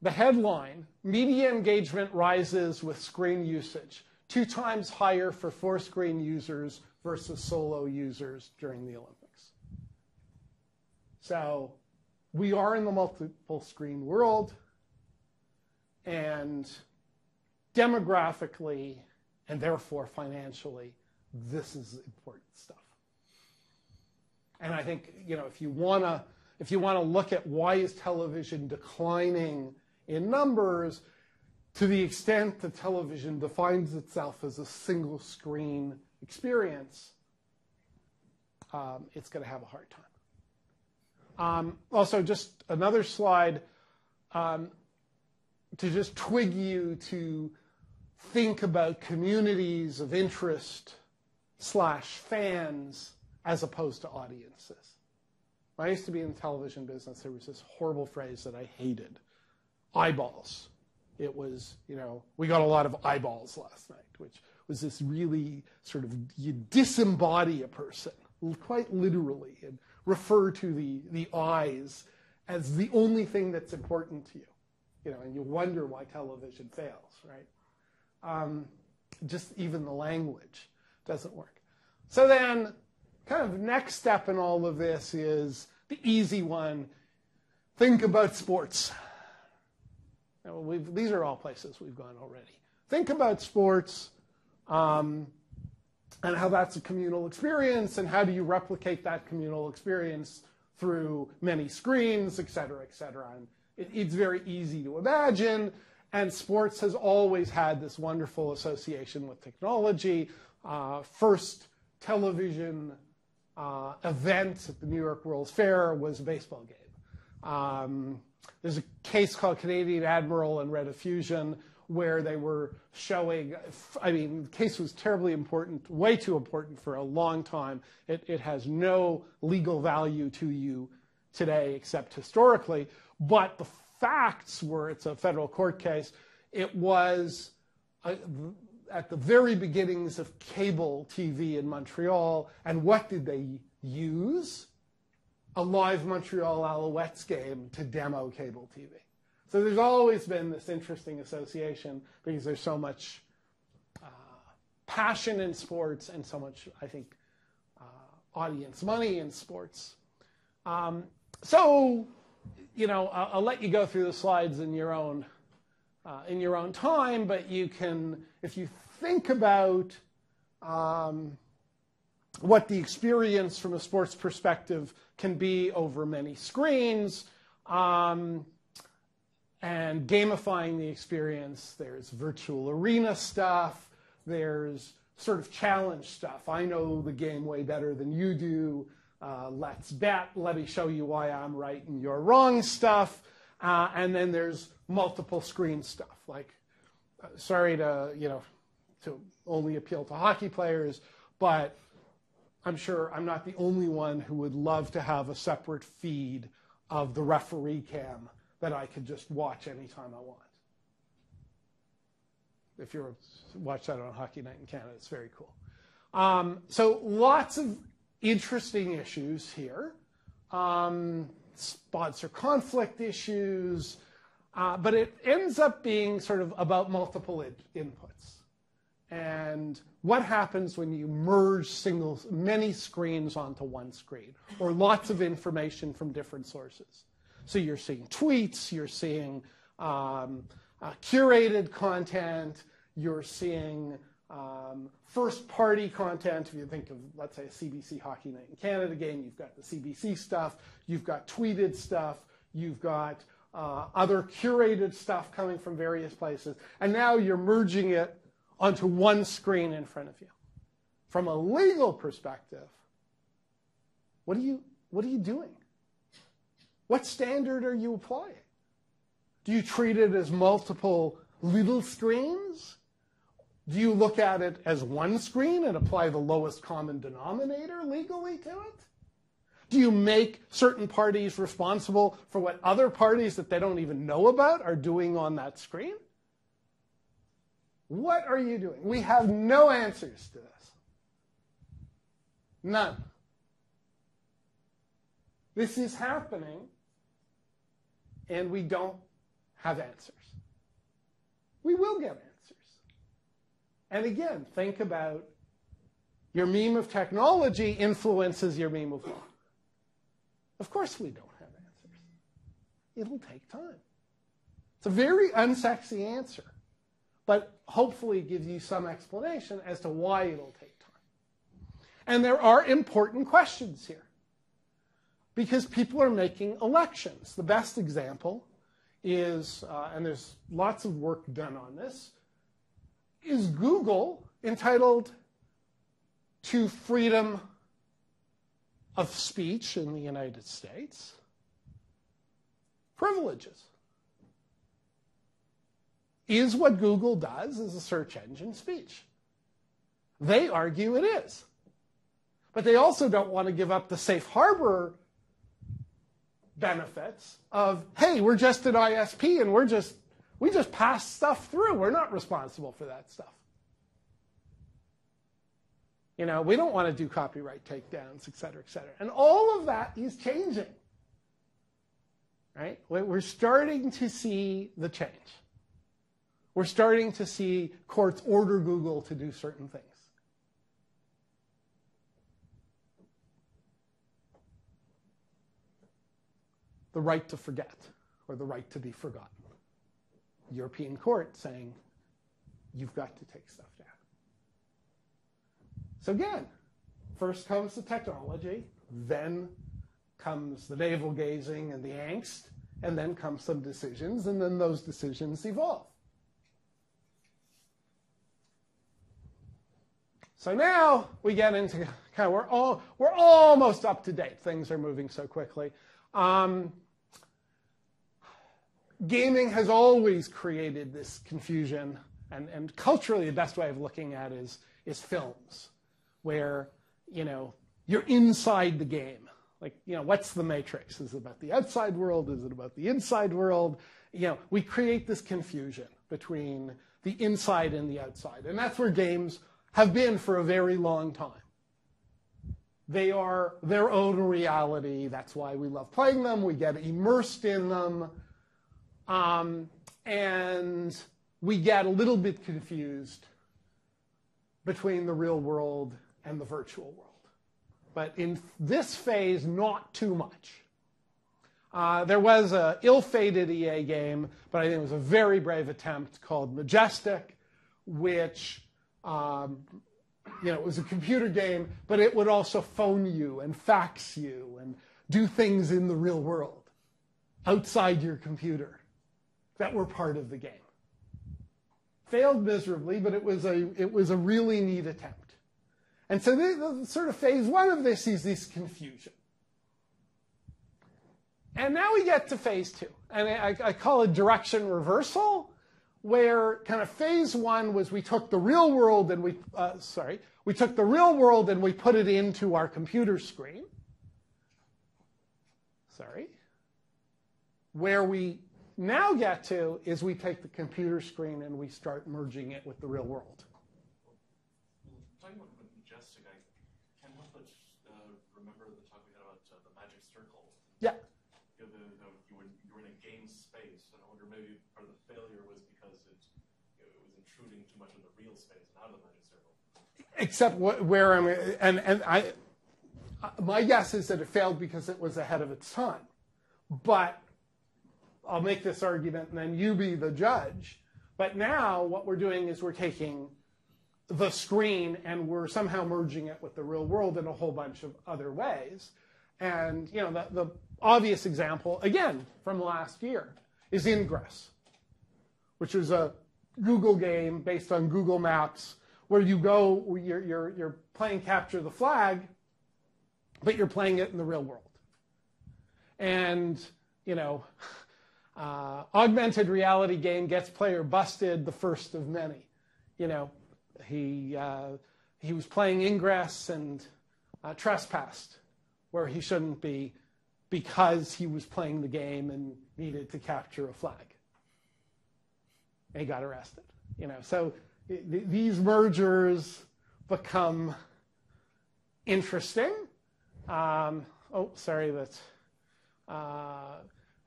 Speaker 1: The headline Media engagement rises with screen usage, two times higher for four screen users versus solo users during the Olympics. So we are in the multiple screen world, and demographically and therefore financially, this is important stuff. And I think, you know, if you wanna if you want to look at why is television declining in numbers, to the extent that television defines itself as a single screen experience, um, it's going to have a hard time. Um, also, just another slide um, to just twig you to think about communities of interest slash fans as opposed to audiences. When I used to be in the television business, there was this horrible phrase that I hated eyeballs. It was, you know, we got a lot of eyeballs last night, which was this really sort of, you disembody a person quite literally and refer to the, the eyes as the only thing that's important to you. You know, and you wonder why television fails, right? Um, just even the language doesn't work. So then, kind of next step in all of this is the easy one. Think about sports. These are all places we've gone already. Think about sports um, and how that's a communal experience, and how do you replicate that communal experience through many screens, et cetera, et cetera. And it, it's very easy to imagine. And sports has always had this wonderful association with technology. Uh, first television uh, event at the New York World's Fair was a baseball game. Um, there's a case called Canadian Admiral and Rediffusion where they were showing, I mean, the case was terribly important, way too important for a long time. It, it has no legal value to you today except historically. But the facts were it's a federal court case. It was uh, at the very beginnings of cable TV in Montreal. And what did they use? A live Montreal Alouettes game to demo cable TV. So there's always been this interesting association because there's so much uh, passion in sports and so much, I think, uh, audience money in sports. Um, so, you know, I'll, I'll, let you go through the slides in your own uh, in your own time, but you can, if you think about um, what the experience from a sports perspective can be over many screens. Um, and gamifying the experience. There's virtual arena stuff. There's sort of challenge stuff. I know the game way better than you do. Uh, let's bet. Let me show you why I'm right and you're wrong stuff. Uh, and then there's multiple screen stuff. Like, uh, sorry to you know, to only appeal to hockey players, but I'm sure I'm not the only one who would love to have a separate feed of the referee cam that I could just watch anytime I want. If you watch that on Hockey Night in Canada, it's very cool. Um, so lots of interesting issues here. Um, sponsor conflict issues, uh, but it ends up being sort of about multiple in- inputs. And what happens when you merge singles, many screens onto one screen, or lots of information from different sources? So you're seeing tweets, you're seeing um, uh, curated content, you're seeing um, first party content. If you think of, let's say, a CBC Hockey Night in Canada game, you've got the CBC stuff, you've got tweeted stuff, you've got uh, other curated stuff coming from various places, and now you're merging it onto one screen in front of you. From a legal perspective, what are you, what are you doing? What standard are you applying? Do you treat it as multiple little screens? Do you look at it as one screen and apply the lowest common denominator legally to it? Do you make certain parties responsible for what other parties that they don't even know about are doing on that screen? What are you doing? We have no answers to this. None. This is happening and we don't have answers. We will get answers. And again, think about your meme of technology influences your meme of law. Of course, we don't have answers. It'll take time. It's a very unsexy answer, but hopefully gives you some explanation as to why it'll take time. And there are important questions here because people are making elections. The best example is, uh, and there's lots of work done on this, is Google entitled to freedom of speech in the United States? Privileges. Is what Google does as a search engine speech? They argue it is. But they also don't want to give up the safe harbor benefits of, hey, we're just an ISP and we're just, we just pass stuff through. We're not responsible for that stuff. You know, we don't want to do copyright takedowns, et cetera, et cetera. And all of that is changing. Right? We're starting to see the change. We're starting to see courts order Google to do certain things. the right to forget or the right to be forgotten. European court saying, you've got to take stuff down. So again, first comes the technology, then comes the navel gazing and the angst, and then come some decisions, and then those decisions evolve. So now we get into kind of we're all we're almost up to date. Things are moving so quickly. Um, gaming has always created this confusion, and, and culturally, the best way of looking at it is, is films, where, you know, you're inside the game. Like, you know, what's the matrix? Is it about the outside world? Is it about the inside world? You know, we create this confusion between the inside and the outside. And that's where games have been for a very long time. They are their own reality. That's why we love playing them. We get immersed in them. Um, and we get a little bit confused between the real world and the virtual world. But in this phase, not too much. Uh, there was an ill-fated EA game, but I think it was a very brave attempt called Majestic, which um, you know, it was a computer game, but it would also phone you and fax you and do things in the real world outside your computer that were part of the game. Failed miserably, but it was a, it was a really neat attempt. And so the, sort of phase one of this is this confusion. And now we get to phase two. And I, I call it direction reversal, where kind of phase one was we took the real world and we, uh, sorry, we took the real world and we put it into our computer screen. Sorry. Where we now get to is we take the computer screen and we start merging it with the real world.
Speaker 4: Talking about Majestic, I can't help but uh, remember the talk we had about uh, the magic circle.
Speaker 1: Yeah.
Speaker 4: You, know, the, the, you, were, you were in a game space, and I wonder maybe part of the failure was because it, you know, it was intruding too much in the real space and out of the magic circle.
Speaker 1: Except wh- where I'm, and, and I, my guess is that it failed because it was ahead of its time. But I'll make this argument and then you be the judge. But now what we're doing is we're taking the screen and we're somehow merging it with the real world in a whole bunch of other ways. And you know the, the obvious example, again from last year, is Ingress, which is a Google game based on Google Maps where you go, you're, you're, you're playing capture the flag, but you're playing it in the real world. And you know. Uh, augmented reality game gets player busted, the first of many. You know, he, uh, he was playing Ingress and uh, trespassed where he shouldn't be because he was playing the game and needed to capture a flag. And he got arrested. You know, so these mergers become interesting. Um, oh, sorry, that's. Uh,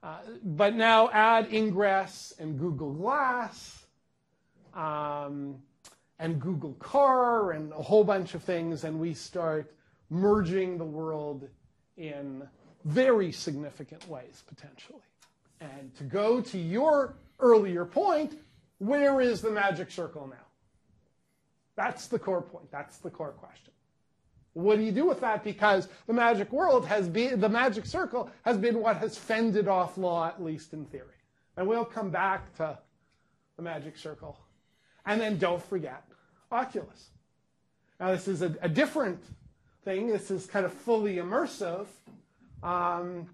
Speaker 1: uh, but now add Ingress and Google Glass um, and Google Car and a whole bunch of things, and we start merging the world in very significant ways, potentially. And to go to your earlier point, where is the magic circle now? That's the core point. That's the core question. What do you do with that? Because the magic world has been, the magic circle has been what has fended off law, at least in theory. And we'll come back to the magic circle. And then don't forget Oculus. Now, this is a, a different thing. This is kind of fully immersive. Um,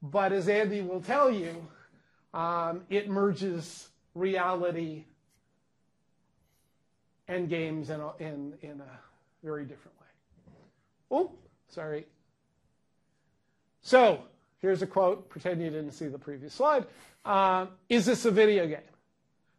Speaker 1: but as Andy will tell you, um, it merges reality and games in a, in, in a very different way. Oh, sorry. So here's a quote. Pretend you didn't see the previous slide. Uh, is this a video game?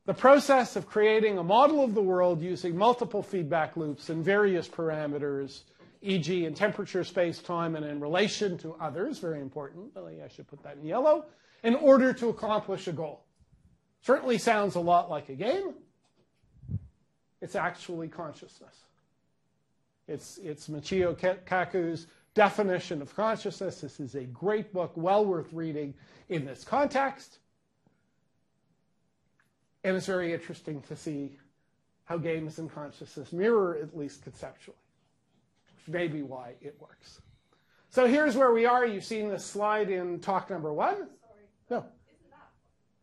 Speaker 1: The process of creating a model of the world using multiple feedback loops and various parameters, e.g. in temperature, space, time, and in relation to others, very important, I should put that in yellow, in order to accomplish a goal. Certainly sounds a lot like a game. It's actually consciousness. It's, it's Michio Kaku's definition of consciousness. This is a great book, well worth reading in this context. And it's very interesting to see how games and consciousness mirror, at least conceptually, which may be why it works. So here's where we are. You've seen this slide in talk number one.
Speaker 6: Sorry.
Speaker 1: No.
Speaker 6: Isn't that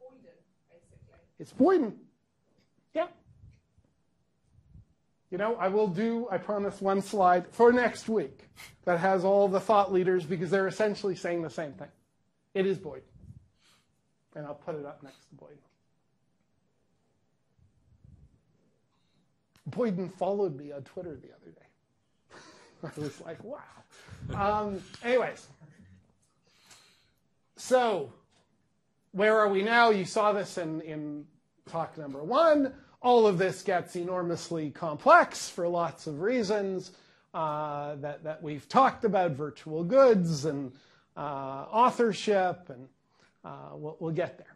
Speaker 6: Boyden, basically?
Speaker 1: It's Boyden. Yeah. You know, I will do, I promise, one slide for next week that has all the thought leaders because they're essentially saying the same thing. It is Boyd. And I'll put it up next to Boyd. Boyden followed me on Twitter the other day. I was like, wow. Um, anyways, so where are we now? You saw this in, in talk number one. All of this gets enormously complex for lots of reasons uh, that, that we've talked about virtual goods and uh, authorship, and uh, we'll, we'll get there.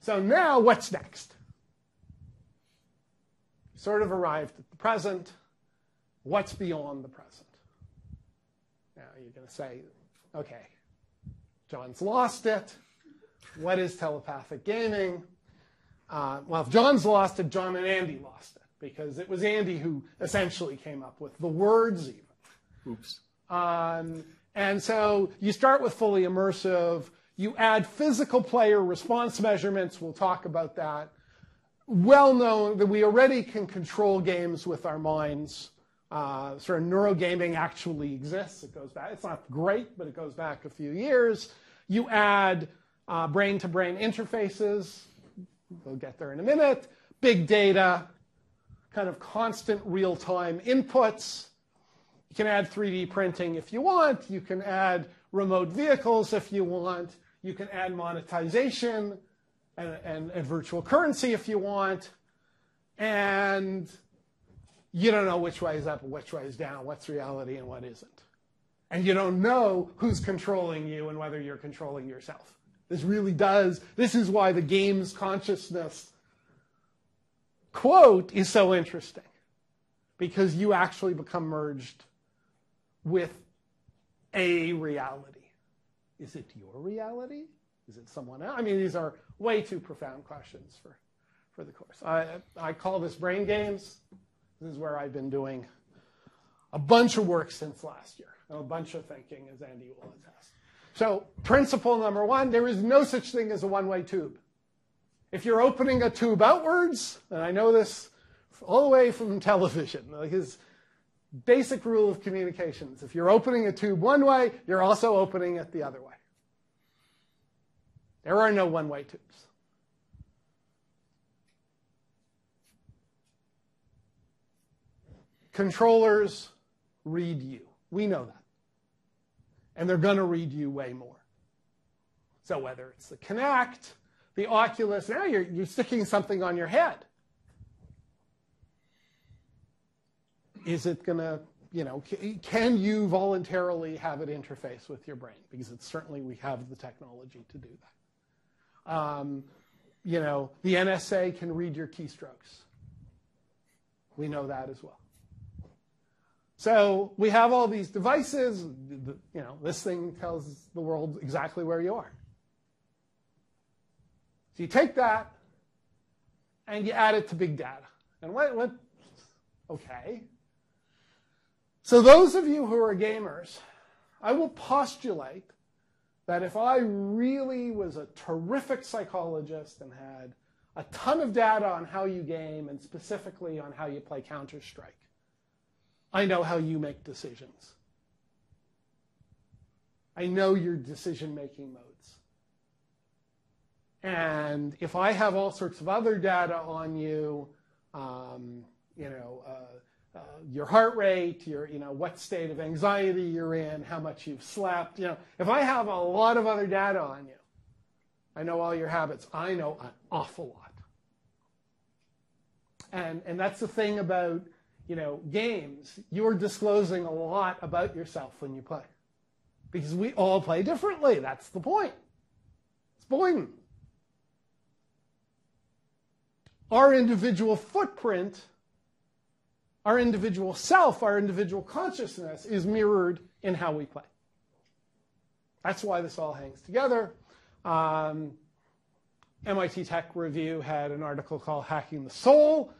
Speaker 1: So now, what's next? Sort of arrived at the present. What's beyond the present? Now you're going to say, okay, Jon's lost it. What is telepathic gaming? Uh, well, if Jon's lost it, Jon and Andy lost it because it was Andy who essentially came up with the words, even.
Speaker 2: Oops.
Speaker 1: Um, and so you start with fully immersive. You add physical player response measurements. We'll talk about that. Well known that we already can control games with our minds. Uh, sort of neurogaming actually exists. It goes back. It's not great, but it goes back a few years. You add brain to brain interfaces. We'll get there in a minute. Big data, kind of constant real time inputs. You can add 3D printing if you want. You can add remote vehicles if you want. You can add monetization and, and, and virtual currency if you want. And you don't know which way is up and which way is down, what's reality and what isn't. And you don't know who's controlling you and whether you're controlling yourself. This really does, this is why the game's consciousness quote is so interesting. Because you actually become merged with a reality. Is it your reality? Is it someone else? I mean, these are way too profound questions for, for the course. I, I call this brain games. This is where I've been doing a bunch of work since last year, a bunch of thinking, as Andy will attest. So, principle number one there is no such thing as a one way tube. If you're opening a tube outwards, and I know this all the way from television, like his basic rule of communications if you're opening a tube one way, you're also opening it the other way. There are no one way tubes. Controllers read you. We know that. And they're going to read you way more. So whether it's the Kinect, the Oculus, now you're, you're sticking something on your head. Is it going to, you know, can you voluntarily have it interface with your brain? Because it's certainly we have the technology to do that. Um, you know, the NSA can read your keystrokes. We know that as well. So we have all these devices. You know, this thing tells the world exactly where you are. So you take that and you add it to big data. And what, what okay. So those of you who are gamers, I will postulate that if I really was a terrific psychologist and had a ton of data on how you game and specifically on how you play Counter Strike, I know how you make decisions. I know your decision making modes. And if I have all sorts of other data on you, um, you know, uh, uh, your heart rate, your, you know, what state of anxiety you're in, how much you've slept, you know, if I have a lot of other data on you, I know all your habits. I know an awful lot. And, and that's the thing about you know, games, you're disclosing a lot about yourself when you play. Because we all play differently. That's the point. It's Boyden. Our individual footprint, our individual self, our individual consciousness is mirrored in how we play. That's why this all hangs together. Um, MIT Tech Review had an article called Hacking the Soul,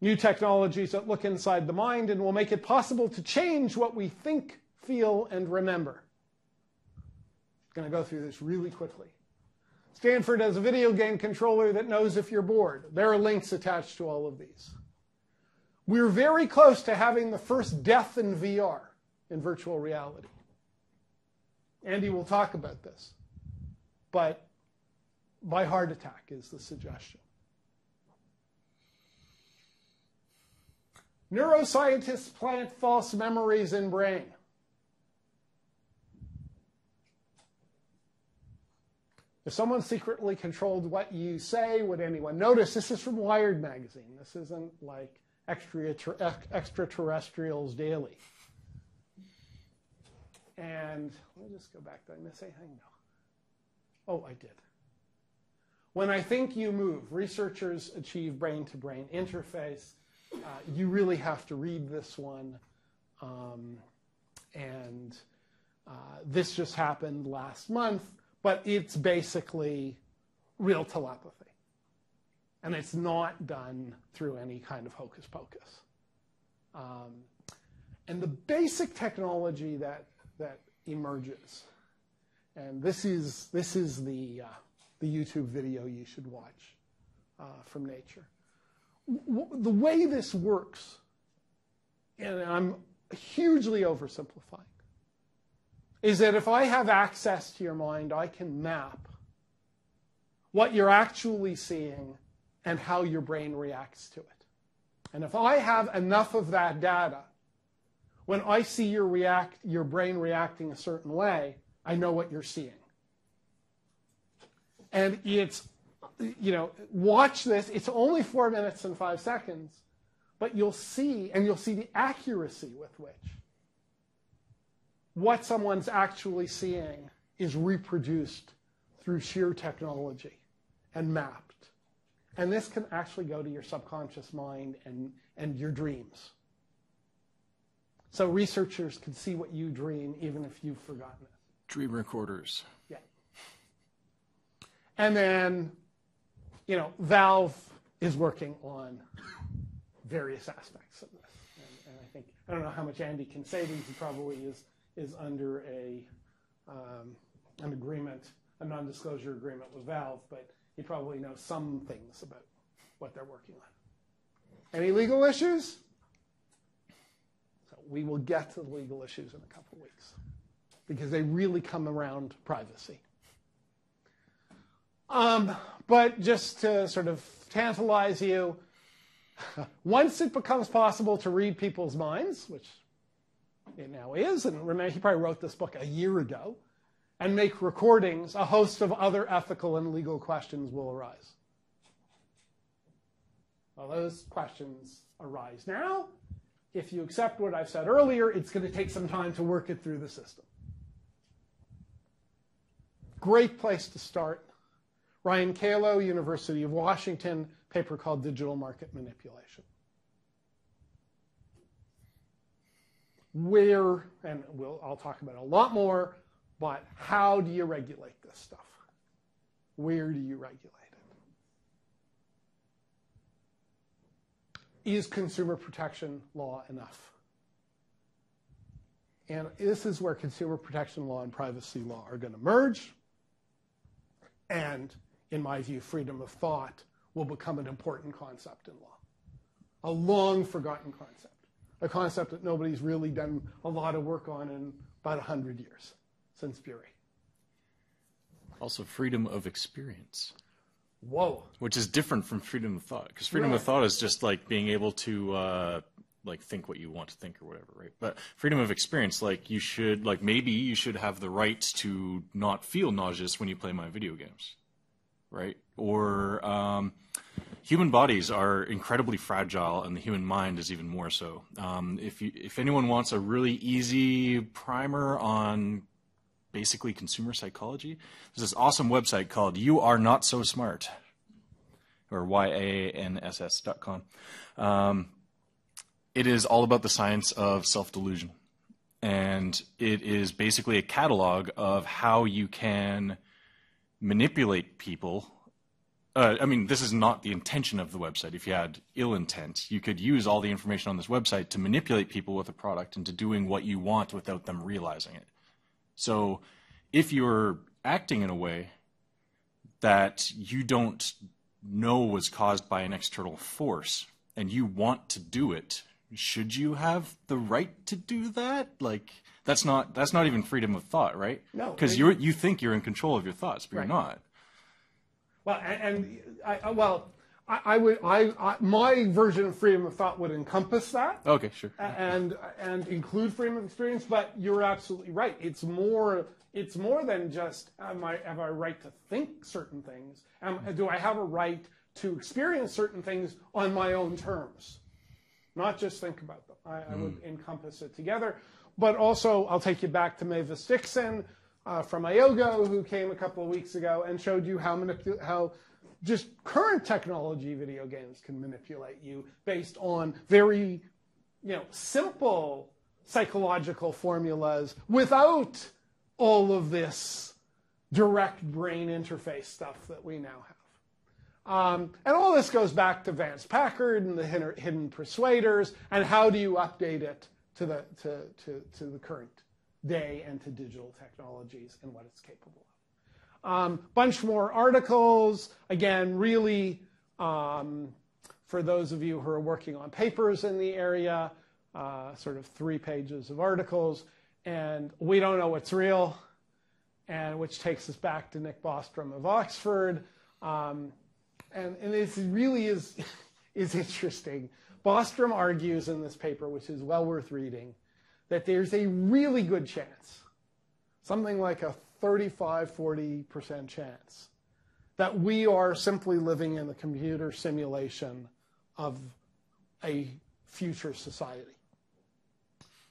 Speaker 1: new technologies that look inside the mind and will make it possible to change what we think, feel, and remember. I'm going to go through this really quickly. Stanford has a video game controller that knows if you're bored. There are links attached to all of these. We're very close to having the first death in VR, in virtual reality. Andy will talk about this. But by heart attack, is the suggestion. Neuroscientists plant false memories in brain. If someone secretly controlled what you say, would anyone notice? This is from Wired magazine. This isn't like extraterrestrials daily. And let me just go back. Did I miss anything? No. Oh, I did. When I think you move, researchers achieve brain to brain interface. Uh, you really have to read this one. Um, and uh, this just happened last month, but it's basically real telepathy. And it's not done through any kind of hocus pocus. Um, and the basic technology that, that emerges, and this is, this is the, uh, the YouTube video you should watch uh, from nature the way this works, and I'm hugely oversimplifying, is that if I have access to your mind, I can map what you're actually seeing and how your brain reacts to it. And if I have enough of that data, when I see your, react, your brain reacting a certain way, I know what you're seeing. And it's you know, watch this. It's only four minutes and five seconds, but you'll see, and you'll see the accuracy with which what someone's actually seeing is reproduced through sheer technology and mapped. And this can actually go to your subconscious mind and, and your dreams. So researchers can see what you dream even if you've forgotten it.
Speaker 7: Dream recorders.
Speaker 1: Yeah. And then you know, Valve is working on various aspects of this. And, and, I think, I don't know how much Andy can say because he probably is, is under a, um, an agreement, a non-disclosure agreement with Valve, but he probably knows some things about what they're working on. Any legal issues? So we will get to the legal issues in a couple of weeks because they really come around privacy. Um, but just to sort of tantalize you, once it becomes possible to read people's minds, which it now is, and remember, he probably wrote this book a year ago, and make recordings, a host of other ethical and legal questions will arise. Well, those questions arise now. If you accept what I've said earlier, it's going to take some time to work it through the system. Great place to start. Ryan Calo, University of Washington, paper called Digital Market Manipulation. Where, and we'll, I'll talk about it a lot more, but how do you regulate this stuff? Where do you regulate it? Is consumer protection law enough? And this is where consumer protection law and privacy law are going to merge. And in my view, freedom of thought will become an important concept in law. A long forgotten concept. A concept that nobody's really done a lot of work on in about 100 years since Bury.
Speaker 7: Also, freedom of experience.
Speaker 1: Whoa.
Speaker 7: Which is different from freedom of thought. Because freedom right. of thought is just like being able to uh, like think what you want to think or whatever, right? But freedom of experience, like you should, like maybe you should have the right to not feel nauseous when you play my video games right? Or um, human bodies are incredibly fragile, and the human mind is even more so. Um, if you, if anyone wants a really easy primer on basically consumer psychology, there's this awesome website called You Are Not So Smart, or Y A N S S yanss.com. Um, it is all about the science of self delusion. And it is basically a catalog of how you can manipulate people. Uh, I mean, this is not the intention of the website. If you had ill intent, you could use all the information on this website to manipulate people with a product into doing what you want without them realizing it. So if you're acting in a way that you don't know was caused by an external force and you want to do it, should you have the right to do that? Like, that's not that's not even freedom of thought, right?
Speaker 1: No,
Speaker 7: because you you think you're in control of your thoughts, but
Speaker 1: right.
Speaker 7: you're not.
Speaker 1: Well, and, and I, I- well, I, I would, I, I, my version of freedom of thought would encompass that
Speaker 2: Okay, sure.
Speaker 1: and and include freedom of experience. But you're absolutely right. It's more. It's more than just am I have I a right to think certain things? Am, do I have a right to experience certain things on my own terms? Not just think about them. I, I would encompass it together. But also, I'll take you back to Mavis Dixon uh, from IOGO, who came a couple of weeks ago and showed you how manipu- how just current technology video games can manipulate you based on very you know, simple psychological formulas without all of this direct brain interface stuff that we now have. Um, and all this goes back to Vance Packard and the hidden, persuaders, and how do you update it to the, to, to, to the current day and to digital technologies and what it's capable of. Um, bunch more articles. Again, really, um, for those of you who are working on papers in the area, uh, sort of three pages of articles. And we don't know what's real, and which takes us back to Nick Bostrom of Oxford. Um, and, and this really is, is interesting. Bostrom argues in this paper, which is well worth reading, that there's a really good chance, something like a 35, 40% chance, that we are simply living in the computer simulation of a future society.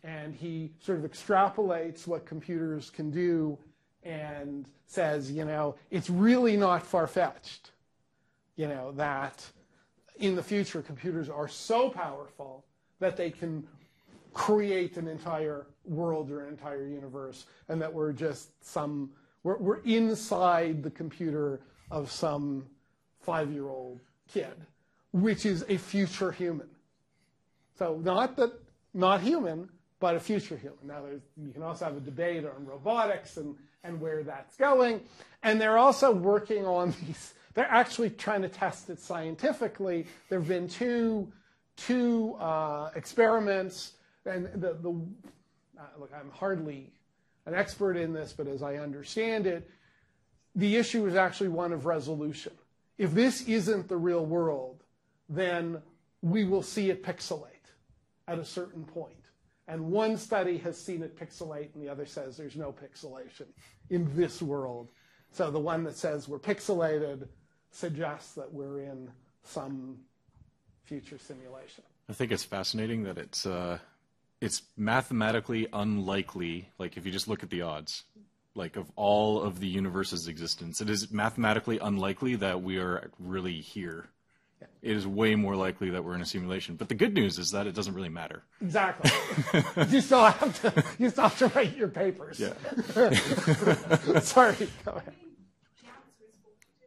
Speaker 1: And he sort of extrapolates what computers can do and says, you know, it's really not far fetched, you know, that in the future computers are so powerful that they can create an entire world or an entire universe, and that we're just some, we're, we're inside the computer of some five year old kid, which is a future human. So, not that, not human, but a future human. Now, there's, you can also have a debate on robotics and, and where that's going. And they're also working on these, they're actually trying to test it scientifically. There have been two, two uh, experiments, and the, the uh, look, I'm hardly an expert in this, but as I understand it, the issue is actually one of resolution. If this isn't the real world, then we will see it pixelate at a certain point. And one study has seen it pixelate, and the other says there's no pixelation in this world. So the one that says we're pixelated suggests that we're in some future simulation.
Speaker 2: I think it's fascinating that it's uh, it's mathematically unlikely. Like if you just look at the odds, like of all of the universe's existence, it is mathematically unlikely that we are really here. It is way more likely that we're in a simulation. But the good news is that it doesn't really matter.
Speaker 1: Exactly. you still have to you still have to write your papers.
Speaker 2: Yeah.
Speaker 1: Sorry. Go ahead.
Speaker 6: The answer is 42,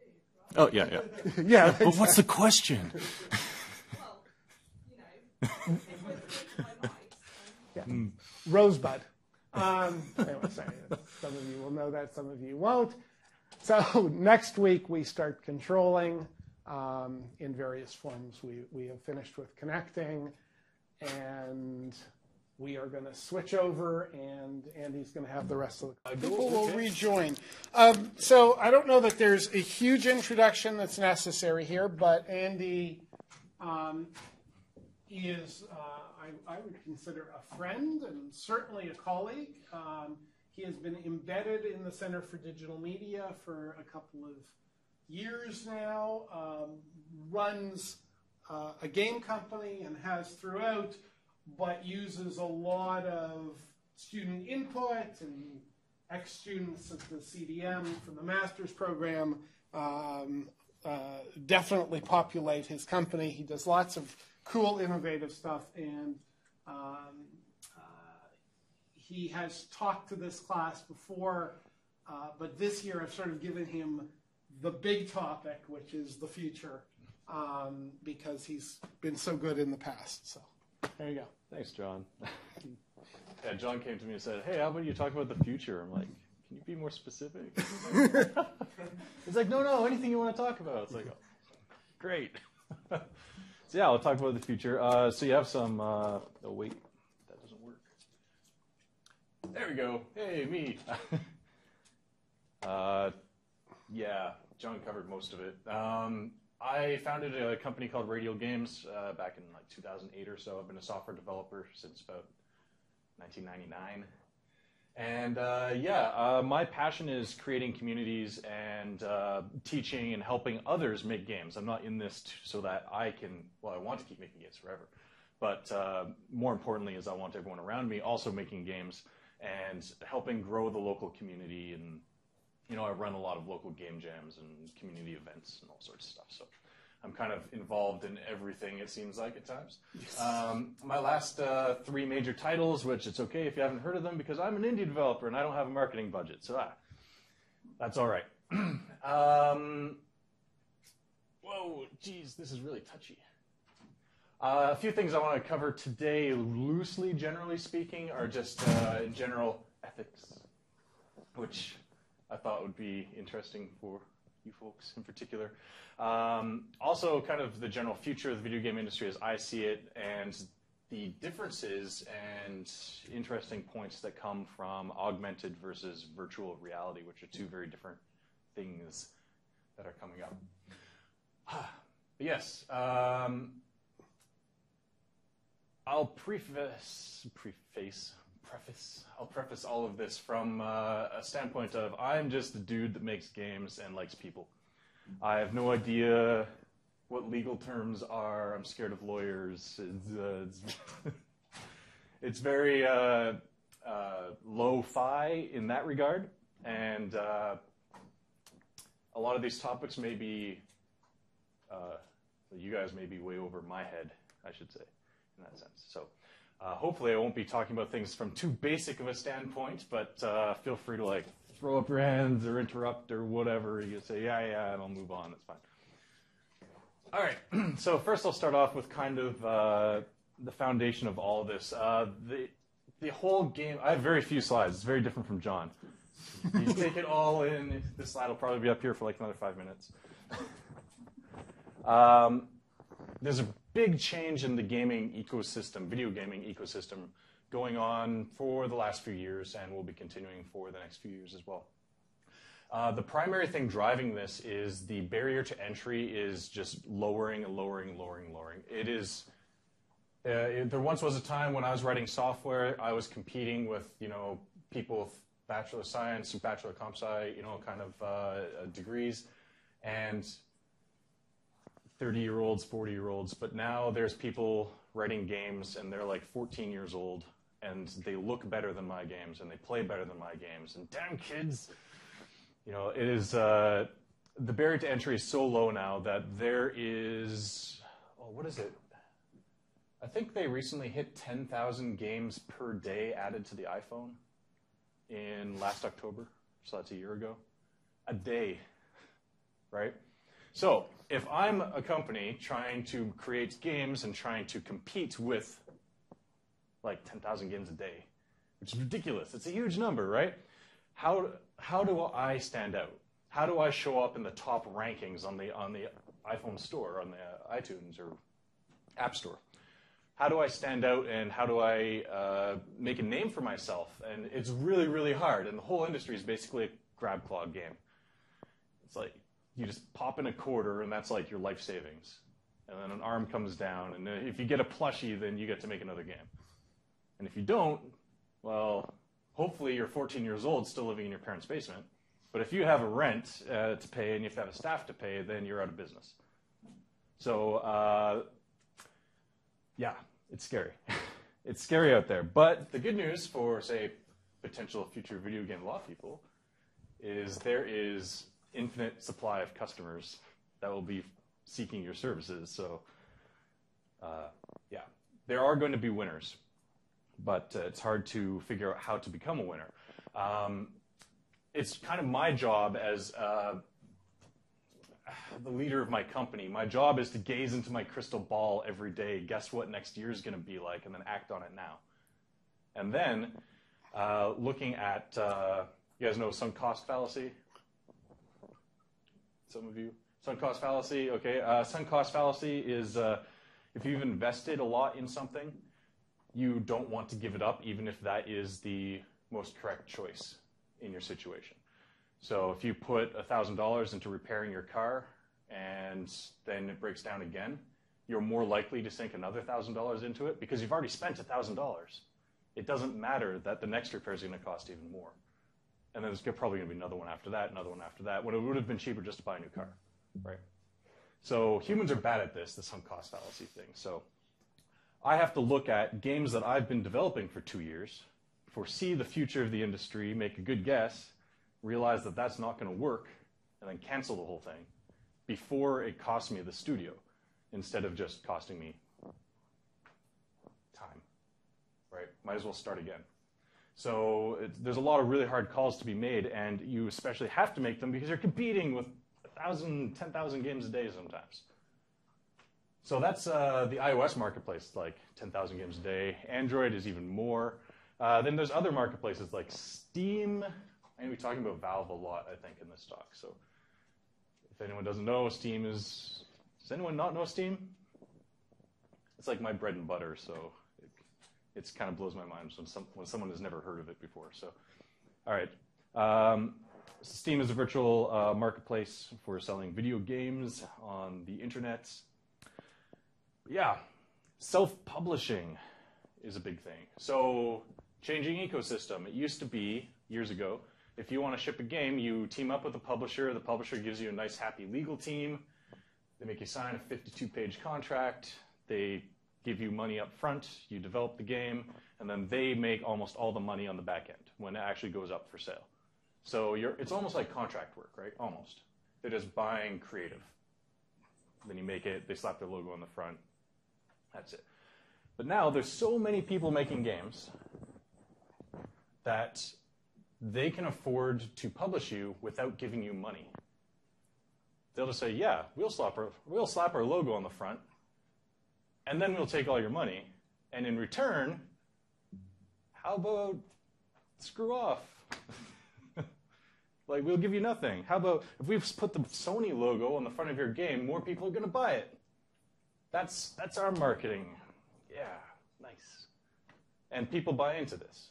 Speaker 6: right?
Speaker 2: Oh yeah, yeah.
Speaker 1: Yeah.
Speaker 2: But what's the question?
Speaker 6: Well, you know, if we're thinking my mics, um,
Speaker 1: Rosebud. Um, anyway, sorry, some of you will know that, some of you won't. So next week we start controlling um, in various forms. We, we have finished with connecting, and we are going to switch over, and Andy's going to have the rest of the people will rejoin. Um, so I don't know that there's a huge introduction that's necessary here, but Andy um, is, uh, I, I would consider a friend and certainly a colleague. Um, he has been embedded in the Center for Digital Media for a couple of years now, um, runs uh, a game company and has throughout, but uses a lot of student input and ex students at the CDM from the master's program um, uh, definitely populate his company. He does lots of cool, innovative stuff, and um, uh, he has talked to this class before, uh, but this year I've sort of given him the big topic, which is the future, um, because he's been so good in the past. So there you go.
Speaker 7: Thanks, Jon. yeah, Jon came to me and said, "Hey, how about you talk about the future?" I'm like, "Can you be more specific?" He's like, "No, no, anything you want to talk about." It's like, oh, "Great." so yeah, I'll talk about the future. Uh, so you have some. Uh, oh wait, that doesn't work. There we go. Hey, me. uh, Yeah, Jon covered most of it. Um, I founded a company called Radial Games uh, back in like 2008 or so. I've been a software developer since about 1999. And uh, yeah, uh, my passion is creating communities and uh, teaching and helping others make games. I'm not in this t- so that I can, well, I want to keep making games forever. But uh, more importantly, is I want everyone around me also making games and helping grow the local community. And, you know, I run a lot of local game jams and community events and all sorts of stuff. So I'm kind of involved in everything, it seems like at times. Um, my last uh, three major titles, which it's okay if you haven't heard of them because I'm an indie developer and I don't have a marketing budget. So ah, that's all right. um, whoa, geez, this is really touchy. Uh, a few things I want to cover today, loosely, generally speaking, are just uh, general ethics, which I thought would be interesting for you folks in particular. Um, also, kind of the general future of the video game industry as I see it, and the differences and interesting points that come from augmented versus virtual reality, which are two very different things that are coming up. But yes. Um, I'll preface, preface, preface. I'll preface all of this from uh, a standpoint of I'm just a dude that makes games and likes people. I have no idea what legal terms are. I'm scared of lawyers. It's, uh, it's, it's very uh, uh, low-fi in that regard, and uh, a lot of these topics may be. uh, you guys may be way over my head, I should say in that sense. So uh, hopefully I won't be talking about things from too basic of a standpoint, but uh, feel free to like throw up your hands or interrupt or whatever. You say, yeah, yeah, and I'll move on. That's fine. All right. so first I'll start off with kind of uh, the foundation of all of this. Uh, the, the whole game, I have very few slides. It's very different from Jon. You take it all in. This slide will probably be up here for like another five minutes. Um, there's a big change in the gaming ecosystem, video gaming ecosystem, going on for the last few years and will be continuing for the next few years as well. Uh, the primary thing driving this is the barrier to entry is just lowering and lowering, and lowering, and lowering. It is. Uh, it, there once was a time when I was writing software, I was competing with you know people with bachelor of science, bachelor of comp sci, you know, kind of uh, degrees, and 30 year olds, 40 year olds, but now there's people writing games and they're like 14 years old and they look better than my games and they play better than my games. And damn kids, you know, it is, uh, the barrier to entry is so low now that there is, oh, what is it? I think they recently hit 10,000 games per day added to the iPhone in last October. So that's a year ago. A day, right? So if I'm a company trying to create games and trying to compete with like 10,000 games a day, which is ridiculous. It's a huge number, right? How, how do I stand out? How do I show up in the top rankings on the, on the iPhone store, on the iTunes or App Store? How do I stand out and how do I uh, make a name for myself? And it's really, really hard. And the whole industry is basically a grab clog game. It's like you just pop in a quarter, and that's like your life savings. And then an arm comes down, and if you get a plushie, then you get to make another game. And if you don't, well, hopefully you're 14 years old, still living in your parents' basement. But if you have a rent uh, to pay and you have have a staff to pay, then you're out of business. So, uh, yeah, it's scary. it's scary out there. But the good news for, say, potential future video game law people is there is infinite supply of customers that will be seeking your services. So, uh, yeah, there are going to be winners, but uh, it's hard to figure out how to become a winner. Um, it's kind of my job as uh, the leader of my company. My job is to gaze into my crystal ball every day, guess what next year is going to be like, and then act on it now. And then uh, looking at, uh, you guys know sunk cost fallacy? Some of you. Sunk cost fallacy, okay. Uh, sunk cost fallacy is uh, if you've invested a lot in something, you don't want to give it up, even if that is the most correct choice in your situation. So if you put $1,000 into repairing your car and then it breaks down again, you're more likely to sink another $1,000 into it because you've already spent $1,000. It doesn't matter that the next repair is going to cost even more. And then there's probably going to be another one after that, another one after that, when it would have been cheaper just to buy a new car, right? So humans are bad at this, the sunk cost fallacy thing. So I have to look at games that I've been developing for two years, foresee the future of the industry, make a good guess, realize that that's not going to work, and then cancel the whole thing before it costs me the studio instead of just costing me time. Right? Might as well start again. So there's a lot of really hard calls to be made, and you especially have to make them because you're competing with 1,000, 10,000 games a day sometimes. So that's uh, the iOS marketplace, like 10,000 games a day. Android is even more. Uh, then there's other marketplaces like Steam. I'm going to be talking about Valve a lot, I think, in this talk. So if anyone doesn't know, Steam is. Does anyone not know Steam? It's like my bread and butter, so it's kind of blows my mind when, some, when someone has never heard of it before. So, all right. Um, Steam is a virtual uh, marketplace for selling video games on the internet. Yeah, self-publishing is a big thing. So, changing ecosystem. It used to be years ago. If you want to ship a game, you team up with a publisher. The publisher gives you a nice, happy legal team. They make you sign a 52-page contract. They give you money up front. You develop the game, and then they make almost all the money on the back end when it actually goes up for sale. So it's almost like contract work, right? Almost. They're just buying creative. Then you make it. They slap their logo on the front. That's it. But now there's so many people making games that they can afford to publish you without giving you money. They'll just say, "Yeah, we'll slap our we'll slap our logo on the front, and then we'll take all your money, and in return, how about screw off?" like we'll give you nothing. How about if we put the Sony logo on the front of your game, more people are going to buy it. That's that's our marketing. Yeah, nice. And people buy into this.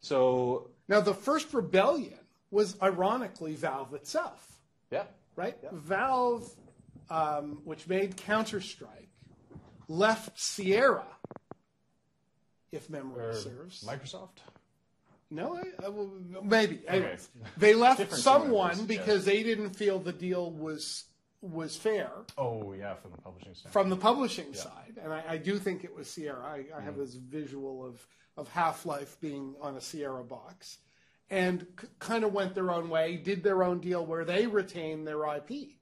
Speaker 7: So
Speaker 1: Now, the first rebellion was ironically Valve itself,
Speaker 7: yeah,
Speaker 1: right? Valve, um, which made Counter Strike, left Sierra, if memory
Speaker 7: or
Speaker 1: serves.
Speaker 7: Microsoft.
Speaker 1: No, I, I will, maybe.
Speaker 7: Okay.
Speaker 1: Anyways, They left
Speaker 7: Different
Speaker 1: someone because they didn't feel the deal was was fair
Speaker 7: Oh yeah, from the publishing standpoint.
Speaker 1: from the publishing side, and I, I do think it was Sierra. I, I have mm-hmm. this visual of of Half Life being on a Sierra box, and c- kind of went their own way, did their own deal where they retained their IP,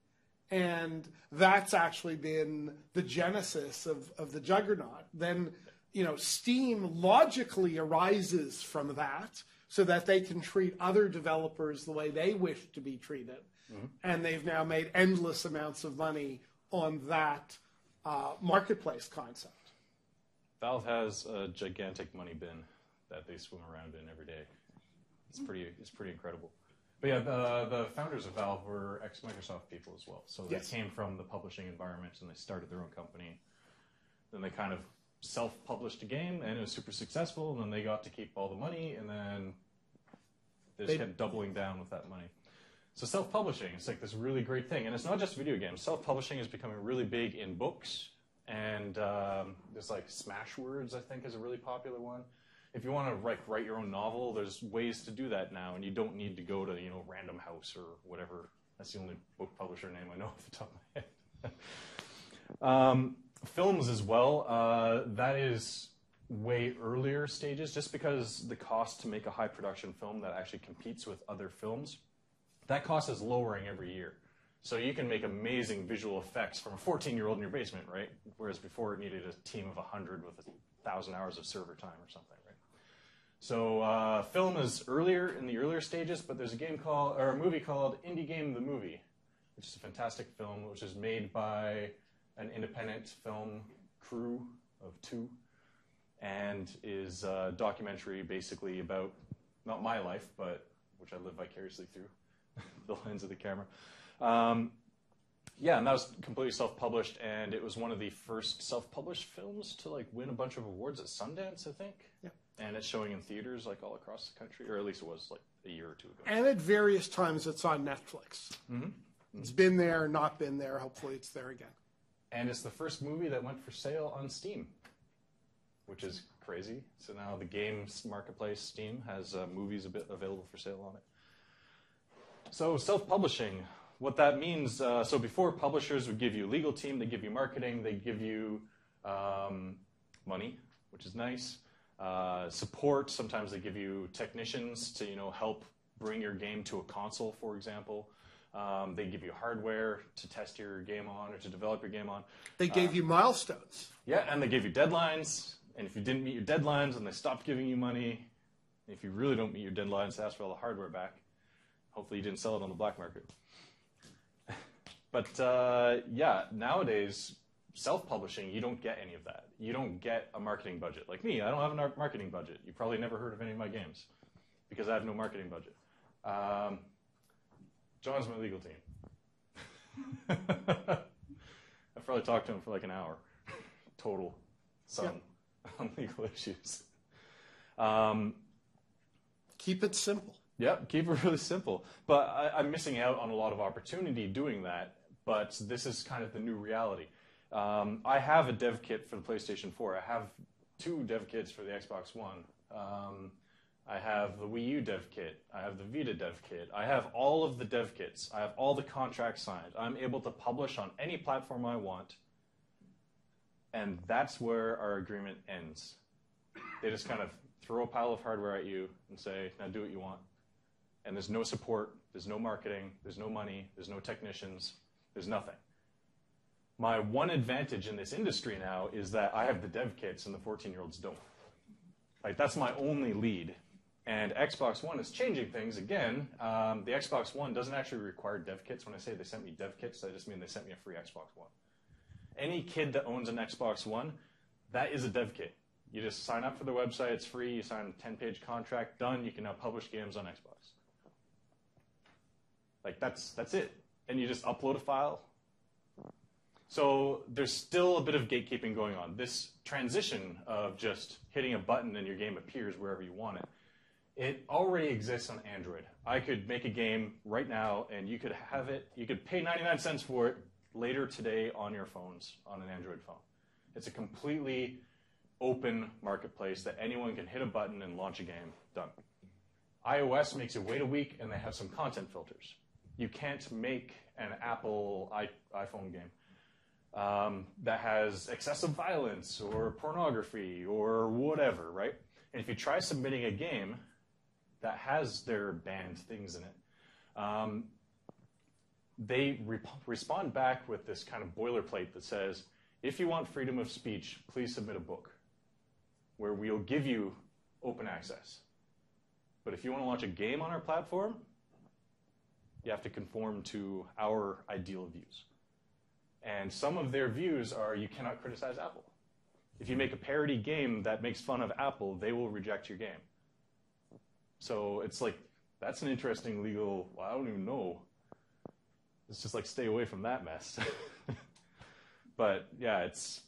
Speaker 1: and that's actually been the genesis of of the Juggernaut. Then you know, Steam logically arises from that, so that they can treat other developers the way they wish to be treated, and they've now made endless amounts of money on that uh, marketplace concept.
Speaker 7: Valve has a gigantic money bin that they swim around in every day. It's pretty. It's pretty incredible. But yeah, the the founders of Valve were ex Microsoft people as well. So they
Speaker 1: Yes.
Speaker 7: came from the publishing environment and they started their own company. Then they kind of self published a game and it was super successful. And then they got to keep all the money and then they just
Speaker 1: They-
Speaker 7: kept doubling down with that money. So self publishing is like this really great thing, and it's not just video games. Self publishing is becoming really big in books, and um, there's like Smashwords, I think, is a really popular one. If you want to write write your own novel, there's ways to do that now, and you don't need to go to you know Random House or whatever. That's the only book publisher name I know off the top of my head. Um, films as well. Uh, that is way earlier stages, just because the cost to make a high production film that actually competes with other films, that cost is lowering every year. So you can make amazing visual effects from a 14 year old in your basement, right? Whereas before it needed a team of 100 with a thousand hours of server time or something? So uh, film is earlier in the earlier stages, but there's a game called or a movie called Indie Game the Movie, which is a fantastic film, which is made by an independent film crew of two, and is a documentary basically about not my life, but which I live vicariously through the lens of the camera. Um, yeah, and that was completely self-published, and it was one of the first self-published films to like win a bunch of awards at Sundance, I think.
Speaker 1: Yeah.
Speaker 7: And it's showing in theaters like all across the country, or at least it was like a year or two ago.
Speaker 1: And at various times, it's on Netflix.
Speaker 7: Mm-hmm.
Speaker 1: It's been there, not been there. Hopefully, it's there again.
Speaker 7: And it's the first movie that went for sale on Steam, which is crazy. So now the games marketplace, Steam, has uh, movies a bit available for sale on it. So self-publishing, what that means. Uh, so before publishers would give you legal team, they give you marketing, they give you um, money, which is nice. Uh, support. Sometimes they give you technicians to you know help bring your game to a console, for example. Um, they give you hardware to test your game on or to develop your game on.
Speaker 1: They gave you milestones.
Speaker 7: Yeah, and they gave you deadlines. And if you didn't meet your deadlines, and they stopped giving you money. If you really don't meet your deadlines, they ask for all the hardware back. Hopefully, you didn't sell it on the black market. but uh, yeah, nowadays, self-publishing, you don't get any of that. You don't get a marketing budget. Like me, I don't have a marketing budget. You probably never heard of any of my games because I have no marketing budget. Um, Jon's my legal team. I've probably talked to him for like an hour total on, on legal issues. Um,
Speaker 1: Keep it simple.
Speaker 7: Yep, keep it really simple. But I, I'm missing out on a lot of opportunity doing that. But this is kind of the new reality. Um, I have a dev kit for the PlayStation 4. I have two dev kits for the Xbox One. Um, I have the Wii U dev kit. I have the Vita dev kit. I have all of the dev kits. I have all the contracts signed. I'm able to publish on any platform I want. And that's where our agreement ends. They just kind of throw a pile of hardware at you and say, now do what you want. And there's no support, there's no marketing, there's no money, there's no technicians, there's nothing. My one advantage in this industry now is that I have the dev kits and the 14 year olds don't. Like, that's my only lead. And Xbox One is changing things again. Um, the Xbox One doesn't actually require dev kits. When I say they sent me dev kits, I just mean they sent me a free Xbox One. Any kid that owns an Xbox One, that is a dev kit. You just sign up for the website, it's free, you sign a 10 page contract, done, you can now publish games on Xbox. Like that's that's it. And you just upload a file. So there's still a bit of gatekeeping going on. This transition of just hitting a button and your game appears wherever you want it. It already exists on Android. I could make a game right now and you could have it, you could pay 99 cents for it later today on your phones, on an Android phone. It's a completely open marketplace that anyone can hit a button and launch a game. Done. iOS makes you wait a week and they have some content filters. You can't make an Apple iPhone game um, that has excessive violence or pornography or whatever, right? And if you try submitting a game that has their banned things in it, um, they re- respond back with this kind of boilerplate that says, if you want freedom of speech, please submit a book where we'll give you open access. But if you want to launch a game on our platform, you have to conform to our ideal views. And some of their views are you cannot criticize Apple. If you make a parody game that makes fun of Apple, they will reject your game. So it's like, that's an interesting legal, well, I don't even know. It's just like stay away from that mess. but yeah, it's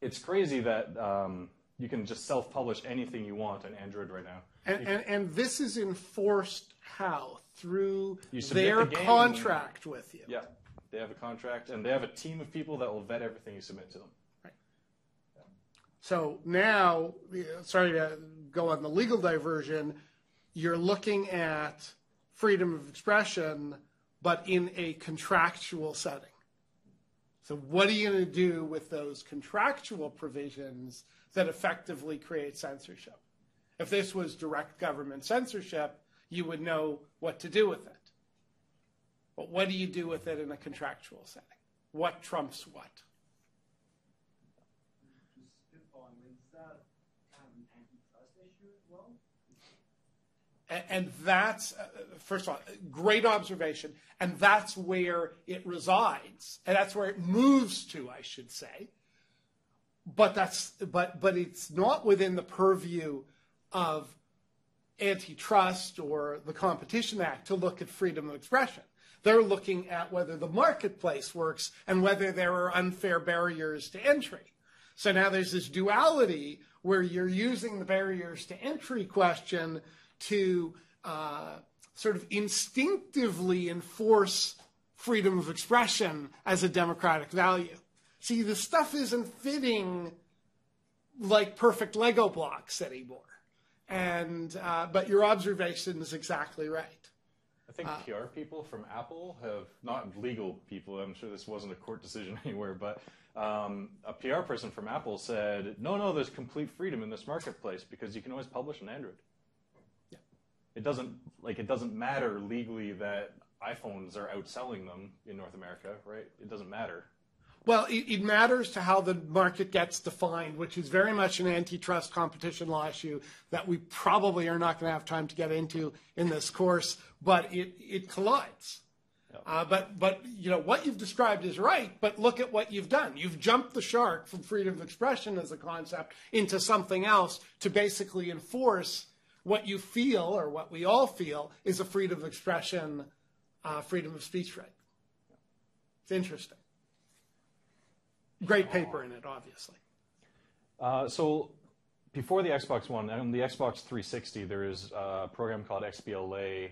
Speaker 7: it's crazy that um, you can just self-publish anything you want on Android right now.
Speaker 1: And, and, and this is enforced how? Through their
Speaker 7: the
Speaker 1: contract with you.
Speaker 7: Yeah, they have a contract and they have a team of people that will vet everything you submit to them.
Speaker 1: So now, sorry to go on the legal diversion, you're looking at freedom of expression, but in a contractual setting. So, what are you going to do with those contractual provisions that effectively create censorship? If this was direct government censorship, you would know what to do with it. But what do you do with it in a contractual setting? What trumps what? And that's, uh, first of all, great observation. And that's where it resides. And that's where it moves to, I should say. But that's, but, but it's not within the purview of antitrust or the Competition Act to look at freedom of expression. They're looking at whether the marketplace works and whether there are unfair barriers to entry. So now there's this duality where you're using the barriers to entry question to uh, sort of instinctively enforce freedom of expression as a democratic value. See, the stuff isn't fitting like perfect Lego blocks anymore. And uh, but your observation is exactly right.
Speaker 7: I think PR people from Apple have not legal people. I'm sure this wasn't a court decision anywhere, but um, a PR person from Apple said, "No, no, there's complete freedom in this marketplace because you can always publish on Android.
Speaker 1: Yeah.
Speaker 7: It doesn't like it doesn't matter legally that iPhones are outselling them in North America, right? It doesn't matter.
Speaker 1: Well, it, it matters to how the market gets defined, which is very much an antitrust competition law issue that we probably are not going to have time to get into in this course, but it, it collides. Uh, but but you know what you've described is right. But look at what you've done. You've jumped the shark from freedom of expression as a concept into something else to basically enforce what you feel or what we all feel is a freedom of expression, uh, freedom of speech right. It's interesting. Great paper in it, obviously.
Speaker 7: Uh, so before the Xbox One, on the Xbox 360, there is a program called XBLA,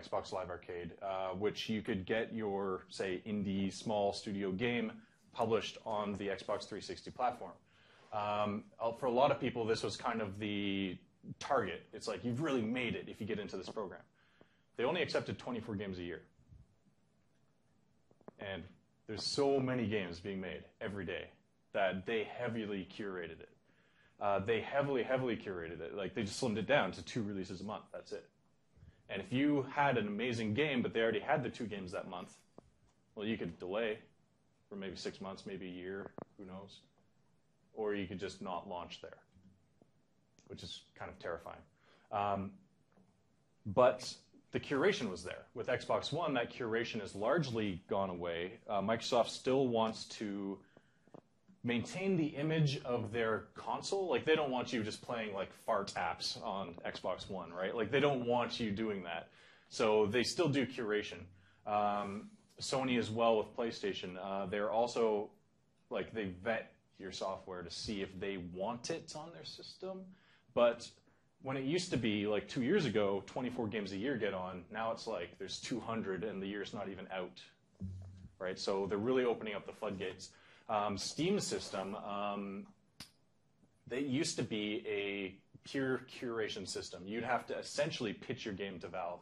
Speaker 7: Xbox Live Arcade, uh, which you could get your, say, indie small studio game published on the Xbox 360 platform. Um, uh, for a lot of people, this was kind of the target. It's like you've really made it if you get into this program. They only accepted 24 games a year. And there's so many games being made every day that they heavily curated it. Uh, they heavily, heavily curated it. Like they just slimmed it down to two releases a month. That's it. And if you had an amazing game, but they already had the two games that month, well, you could delay for maybe six months, maybe a year, who knows? Or you could just not launch there, which is kind of terrifying. Um, but the curation was there. With Xbox One, that curation has largely gone away. Uh, Microsoft still wants to maintain the image of their console. Like they don't want you just playing like fart apps on Xbox One, right? Like they don't want you doing that. So they still do curation. Um, Sony as well with PlayStation. Uh, they're also like they vet your software to see if they want it on their system, but when it used to be like two years ago, 24 games a year get on. Now it's like there's 200 and the year's not even out, right? So they're really opening up the floodgates. Um, Steam system, um, they used to be a pure curation system. You'd have to essentially pitch your game to Valve,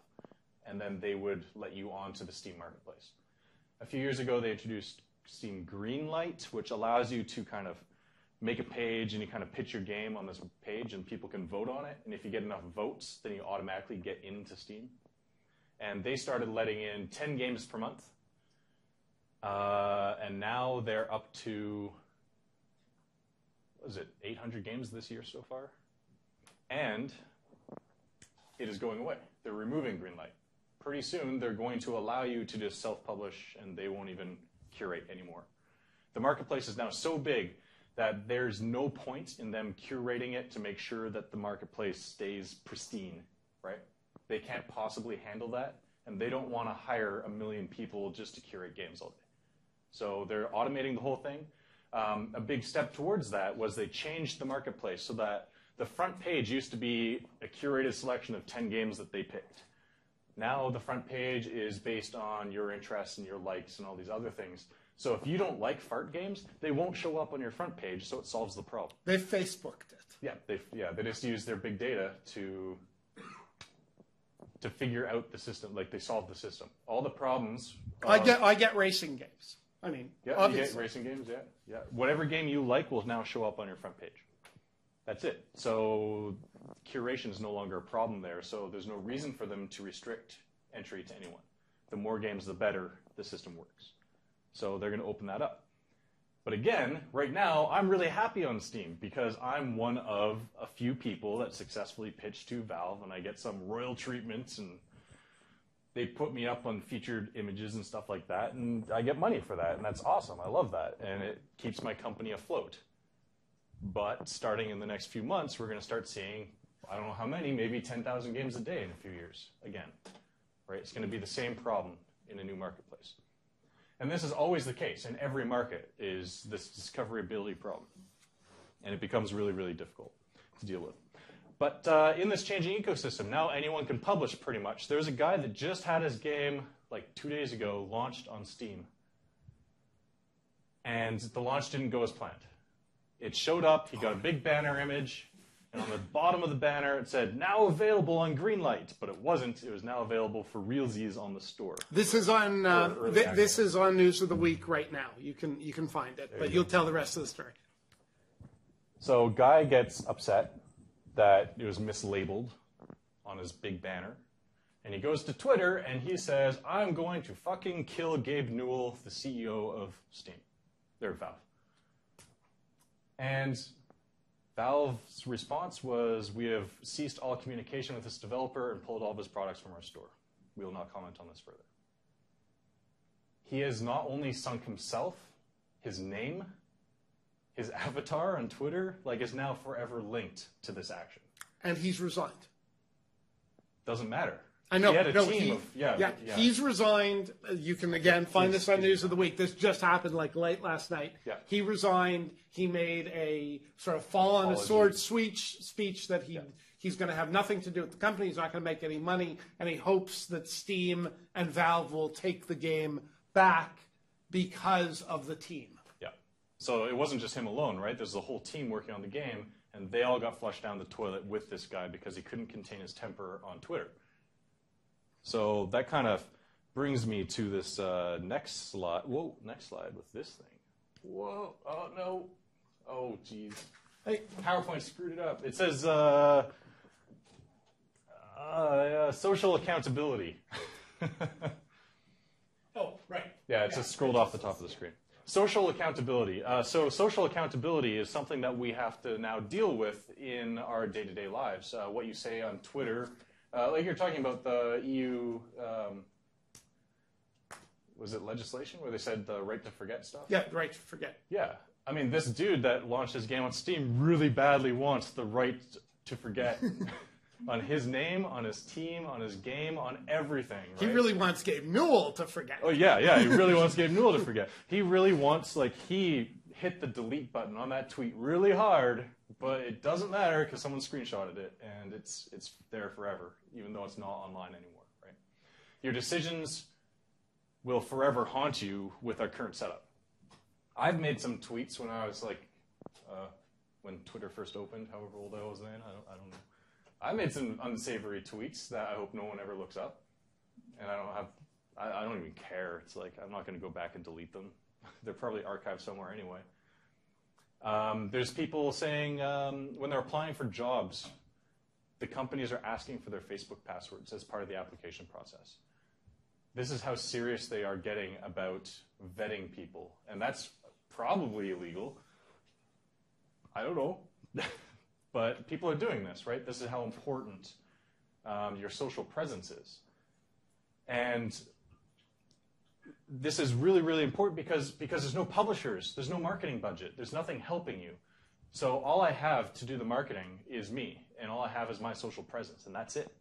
Speaker 7: and then they would let you onto the Steam marketplace. A few years ago, they introduced Steam Greenlight, which allows you to kind of make a page and you kind of pitch your game on this page and people can vote on it. And if you get enough votes, then you automatically get into Steam. And they started letting in 10 games per month. Uh, and now they're up to, what is it, 800 games this year so far? And it is going away. They're removing Greenlight. Pretty soon, they're going to allow you to just self publish and they won't even curate anymore. The marketplace is now so big that there's no point in them curating it to make sure that the marketplace stays pristine, right? They can't possibly handle that, and they don't want to hire a million people just to curate games all day. So they're automating the whole thing. Um, a big step towards that was they changed the marketplace so that the front page used to be a curated selection of 10 games that they picked. Now the front page is based on your interests and your likes and all these other things. So if you don't like fart games, they won't show up on your front page, so it solves the problem.
Speaker 1: They Facebooked it.
Speaker 7: Yeah, they yeah they just use their big data to to figure out the system. Like they solved the system. All the problems.
Speaker 1: I get I get racing games. I mean,
Speaker 7: yeah, you get
Speaker 1: obviously.
Speaker 7: racing games. Yeah, yeah. Whatever game you like will now show up on your front page. That's it. So curation is no longer a problem there. So there's no reason for them to restrict entry to anyone. The more games, the better the system works. So they're going to open that up. But again, right now, I'm really happy on Steam because I'm one of a few people that successfully pitched to Valve, and I get some royal treatments, and they put me up on featured images and stuff like that, and I get money for that, and that's awesome. I love that, and it keeps my company afloat. But starting in the next few months, we're going to start seeing, I don't know how many, maybe 10,000 games a day in a few years again. Right? It's going to be the same problem in a new marketplace. And this is always the case in every market is this discoverability problem. and it becomes really, really difficult to deal with. But uh, in this changing ecosystem, now anyone can publish pretty much. There's a guy that just had his game like two days ago launched on Steam, and the launch didn't go as planned. It showed up, he got a big banner image, and on the bottom of the banner it said now available on Greenlight, but it wasn't. It was now available for realsies on the store.
Speaker 1: This is on uh,
Speaker 7: Or- or
Speaker 1: thi-
Speaker 7: the
Speaker 1: this is on News of the Week right now. You can you can find it, but you'll tell the rest of the story.
Speaker 7: So guy gets upset that it was mislabeled on his big banner. And he goes to Twitter and he says, I'm going to fucking kill Gabe Newell, the CEO of Steam. They're Valve. And Valve's response was, We have ceased all communication with this developer and pulled all of his products from our store. We will not comment on this further. He has not only sunk himself, his name, his avatar on Twitter, like is now forever linked to this action.
Speaker 1: And he's resigned.
Speaker 7: Doesn't matter.
Speaker 1: I know.
Speaker 7: He had a
Speaker 1: no,
Speaker 7: team
Speaker 1: he-
Speaker 7: of yeah,
Speaker 1: yeah,
Speaker 7: yeah.
Speaker 1: He's resigned. You can again find
Speaker 7: He's-
Speaker 1: this on News of the Week. This just happened like late last night.
Speaker 7: Yeah.
Speaker 1: He resigned. He made a sort of fall on a sword speech speech that he he's going to have nothing to do with the company. He's not going to make any money, and he hopes that Steam and Valve will take the game back because of the team.
Speaker 7: Yeah. So it wasn't just him alone, right? There's a whole team working on the game, and they all got flushed down the toilet with this guy because he couldn't contain his temper on Twitter. So that kind of brings me to this uh, next slide. Whoa, next slide with this thing. Whoa, oh no. Oh, jeez.
Speaker 1: Hey,
Speaker 7: PowerPoint screwed it up. It says uh, uh, uh, social accountability.
Speaker 1: oh, right.
Speaker 7: Yeah, it's just scrolled off the top of the screen. Social accountability. Uh, so, social accountability is something that we have to now deal with in our day to day lives. Uh, what you say on Twitter, uh, like you're talking about the EU, um, was it legislation where they said the right to forget stuff?
Speaker 1: Yeah, right. To forget.
Speaker 7: Yeah. I mean, this dude that launched his game on Steam really badly wants the right to forget on his name, on his team, on his game, on everything.
Speaker 1: He really wants Gabe Newell to forget.
Speaker 7: Oh yeah, yeah. He really wants Gabe Newell to forget. He really wants like he hit the delete button on that tweet really hard, but it doesn't matter because someone screenshotted it and it's it's there forever, even though it's not online anymore. Right? Your decisions will forever haunt you with our current setup. I've made some tweets when I was like, uh, when Twitter first opened, however old I was then. I don't, I don't know. I made some unsavory tweets that I hope no one ever looks up, and I don't have I, I don't even care. It's like I'm not going to go back and delete them. they're probably archived somewhere anyway. Um, there's people saying um, when they're applying for jobs, the companies are asking for their Facebook passwords as part of the application process. This is how serious they are getting about vetting people, and that's probably illegal. I don't know, but people are doing this, right? This is how important um, your social presence is. And this is really, really important because, because there's no publishers, there's no marketing budget, there's nothing helping you. So all I have to do the marketing is me, and all I have is my social presence, and that's it.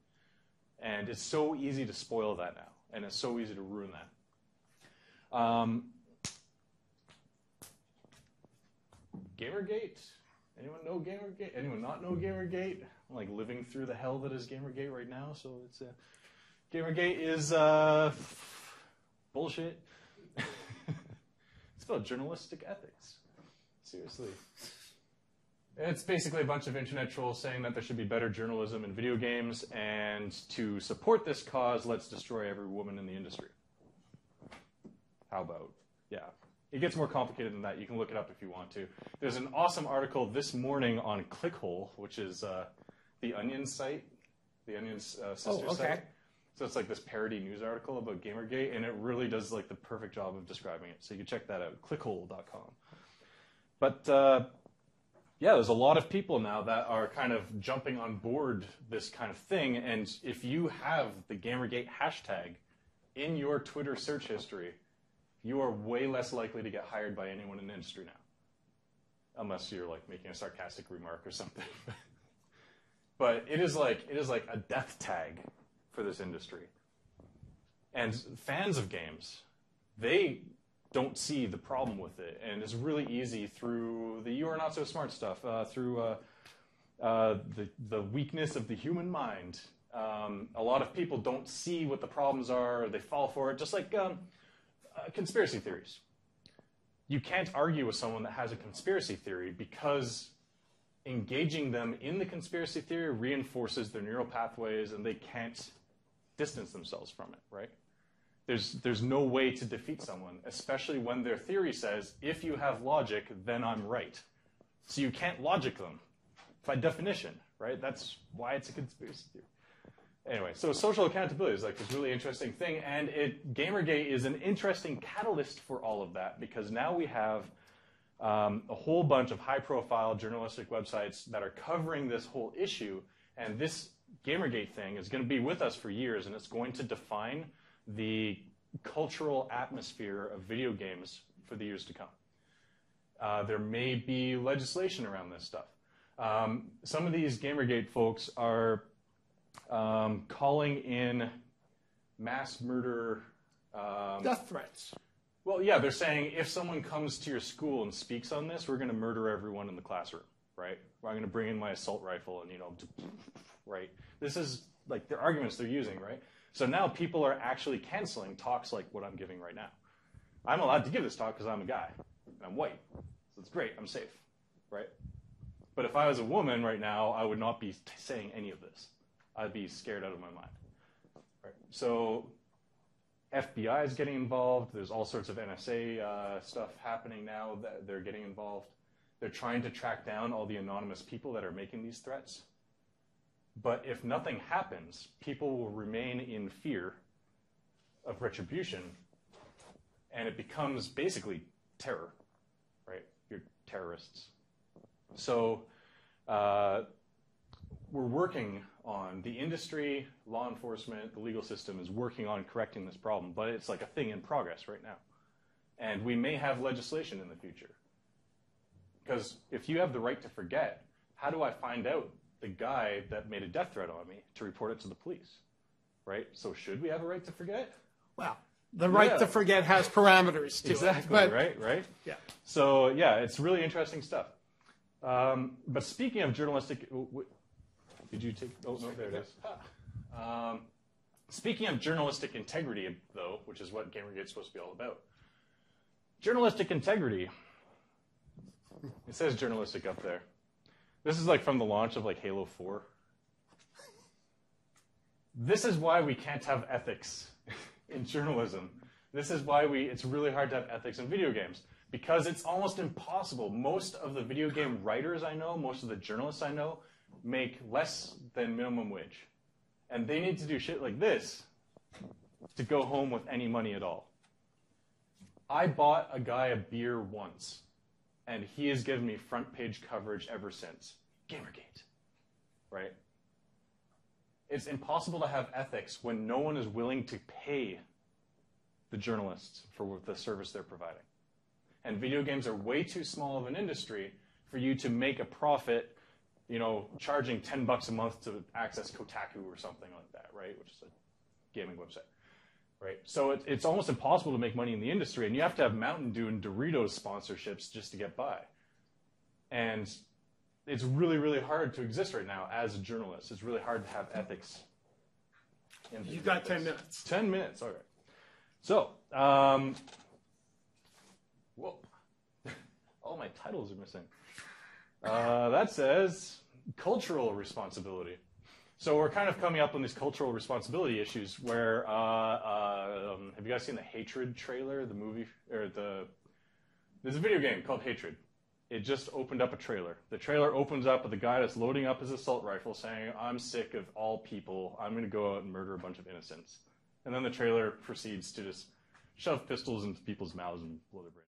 Speaker 7: And it's so easy to spoil that now, and it's so easy to ruin that. Um, Gamergate? Anyone know Gamergate? Anyone not know Gamergate? I'm like living through the hell that is Gamergate right now, so it's uh, Gamergate is uh, bullshit. it's about journalistic ethics. Seriously. It's basically a bunch of internet trolls saying that there should be better journalism in video games, and to support this cause, let's destroy every woman in the industry. How about? Yeah. It gets more complicated than that. You can look it up if you want to. There's an awesome article this morning on Clickhole, which is uh, the Onion site, the Onion's uh, sister
Speaker 1: Oh, okay.
Speaker 7: site. So it's like this parody news article about Gamergate, and it really does like the perfect job of describing it. So you can check that out, clickhole.com. But uh, yeah, there's a lot of people now that are kind of jumping on board this kind of thing. And if you have the Gamergate hashtag in your Twitter search history, you are way less likely to get hired by anyone in the industry now, unless you're like making a sarcastic remark or something. but it is like it is like a death tag for this industry. And fans of games, they don't see the problem with it, and it's really easy through the you are not so smart stuff, uh, through uh, uh, the the weakness of the human mind. Um, a lot of people don't see what the problems are; they fall for it, just like um, uh, conspiracy theories. You can't argue with someone that has a conspiracy theory because engaging them in the conspiracy theory reinforces their neural pathways, and they can't distance themselves from it. Right? There's, there's no way to defeat someone, especially when their theory says, if you have logic, then I'm right. So you can't logic them by definition, right? That's why it's a conspiracy theory. Anyway, so social accountability is like this really interesting thing, and it, Gamergate is an interesting catalyst for all of that because now we have um, a whole bunch of high-profile journalistic websites that are covering this whole issue, and this Gamergate thing is going to be with us for years, and it's going to define the cultural atmosphere of video games for the years to come. Uh, there may be legislation around this stuff. Um, some of these Gamergate folks are um, calling in mass murder. Um,
Speaker 1: Death threats.
Speaker 7: well, yeah, they're saying if someone comes to your school and speaks on this, we're going to murder everyone in the classroom, right? I'm going to bring in my assault rifle and, you know, right? This is like the arguments they're using, right? So now people are actually canceling talks like what I'm giving right now. I'm allowed to give this talk because I'm a guy and I'm white. So it's great. I'm safe, right? But if I was a woman right now, I would not be t- saying any of this. I'd be scared out of my mind. Right? So FBI is getting involved. There's all sorts of NSA uh, stuff happening now that they're getting involved. They're trying to track down all the anonymous people that are making these threats. But if nothing happens, people will remain in fear of retribution, and it becomes basically terror, right? You're terrorists. So uh, we're working on the industry, law enforcement, the legal system is working on correcting this problem, but it's like a thing in progress right now. And we may have legislation in the future. Because if you have the right to forget, how do I find out the guy that made a death threat on me to report it to the police? Right? So should we have a right to forget?
Speaker 1: Well, the right
Speaker 7: Yeah.
Speaker 1: to forget has parameters to
Speaker 7: Exactly,
Speaker 1: it. But,
Speaker 7: right? Right?
Speaker 1: Yeah.
Speaker 7: So yeah, it's really interesting stuff. Um, but speaking of journalistic, did you take? Oh no, there it is. Um, speaking of journalistic integrity, though, which is what GamerGate's supposed to be all about. Journalistic integrity. It says journalistic up there. This is like from the launch of like Halo 4. This is why we can't have ethics in journalism. This is why we it's really hard to have ethics in video games because it's almost impossible. Most of the video game writers I know, most of the journalists I know make less than minimum wage. And they need to do shit like this to go home with any money at all. I bought a guy a beer once, and he has given me front page coverage ever since. Gamergate. Right? It's impossible to have ethics when no one is willing to pay the journalists for the service they're providing. And video games are way too small of an industry for you to make a profit, you know, charging 10 bucks a month to access Kotaku or something like that, right? Which is a gaming website. Right. So it, it's almost impossible to make money in the industry, and you have to have Mountain Dew and Doritos sponsorships just to get by. And it's really, really hard to exist right now as a journalist. It's really hard to have ethics. in
Speaker 1: you got
Speaker 7: like
Speaker 1: 10 minutes.
Speaker 7: 10 minutes, all right. So, um, whoa. All my titles are missing. Uh, that says cultural responsibility. So we're kind of coming up on these cultural responsibility issues where, uh, uh, um, have you guys seen the Hatred trailer, the movie, or the, there's a video game called Hatred. It just opened up a trailer. The trailer opens up with a guy that's loading up his assault rifle saying, I'm sick of all people. I'm going to go out and murder a bunch of innocents. And then the trailer proceeds to just shove pistols into people's mouths and blow their brains.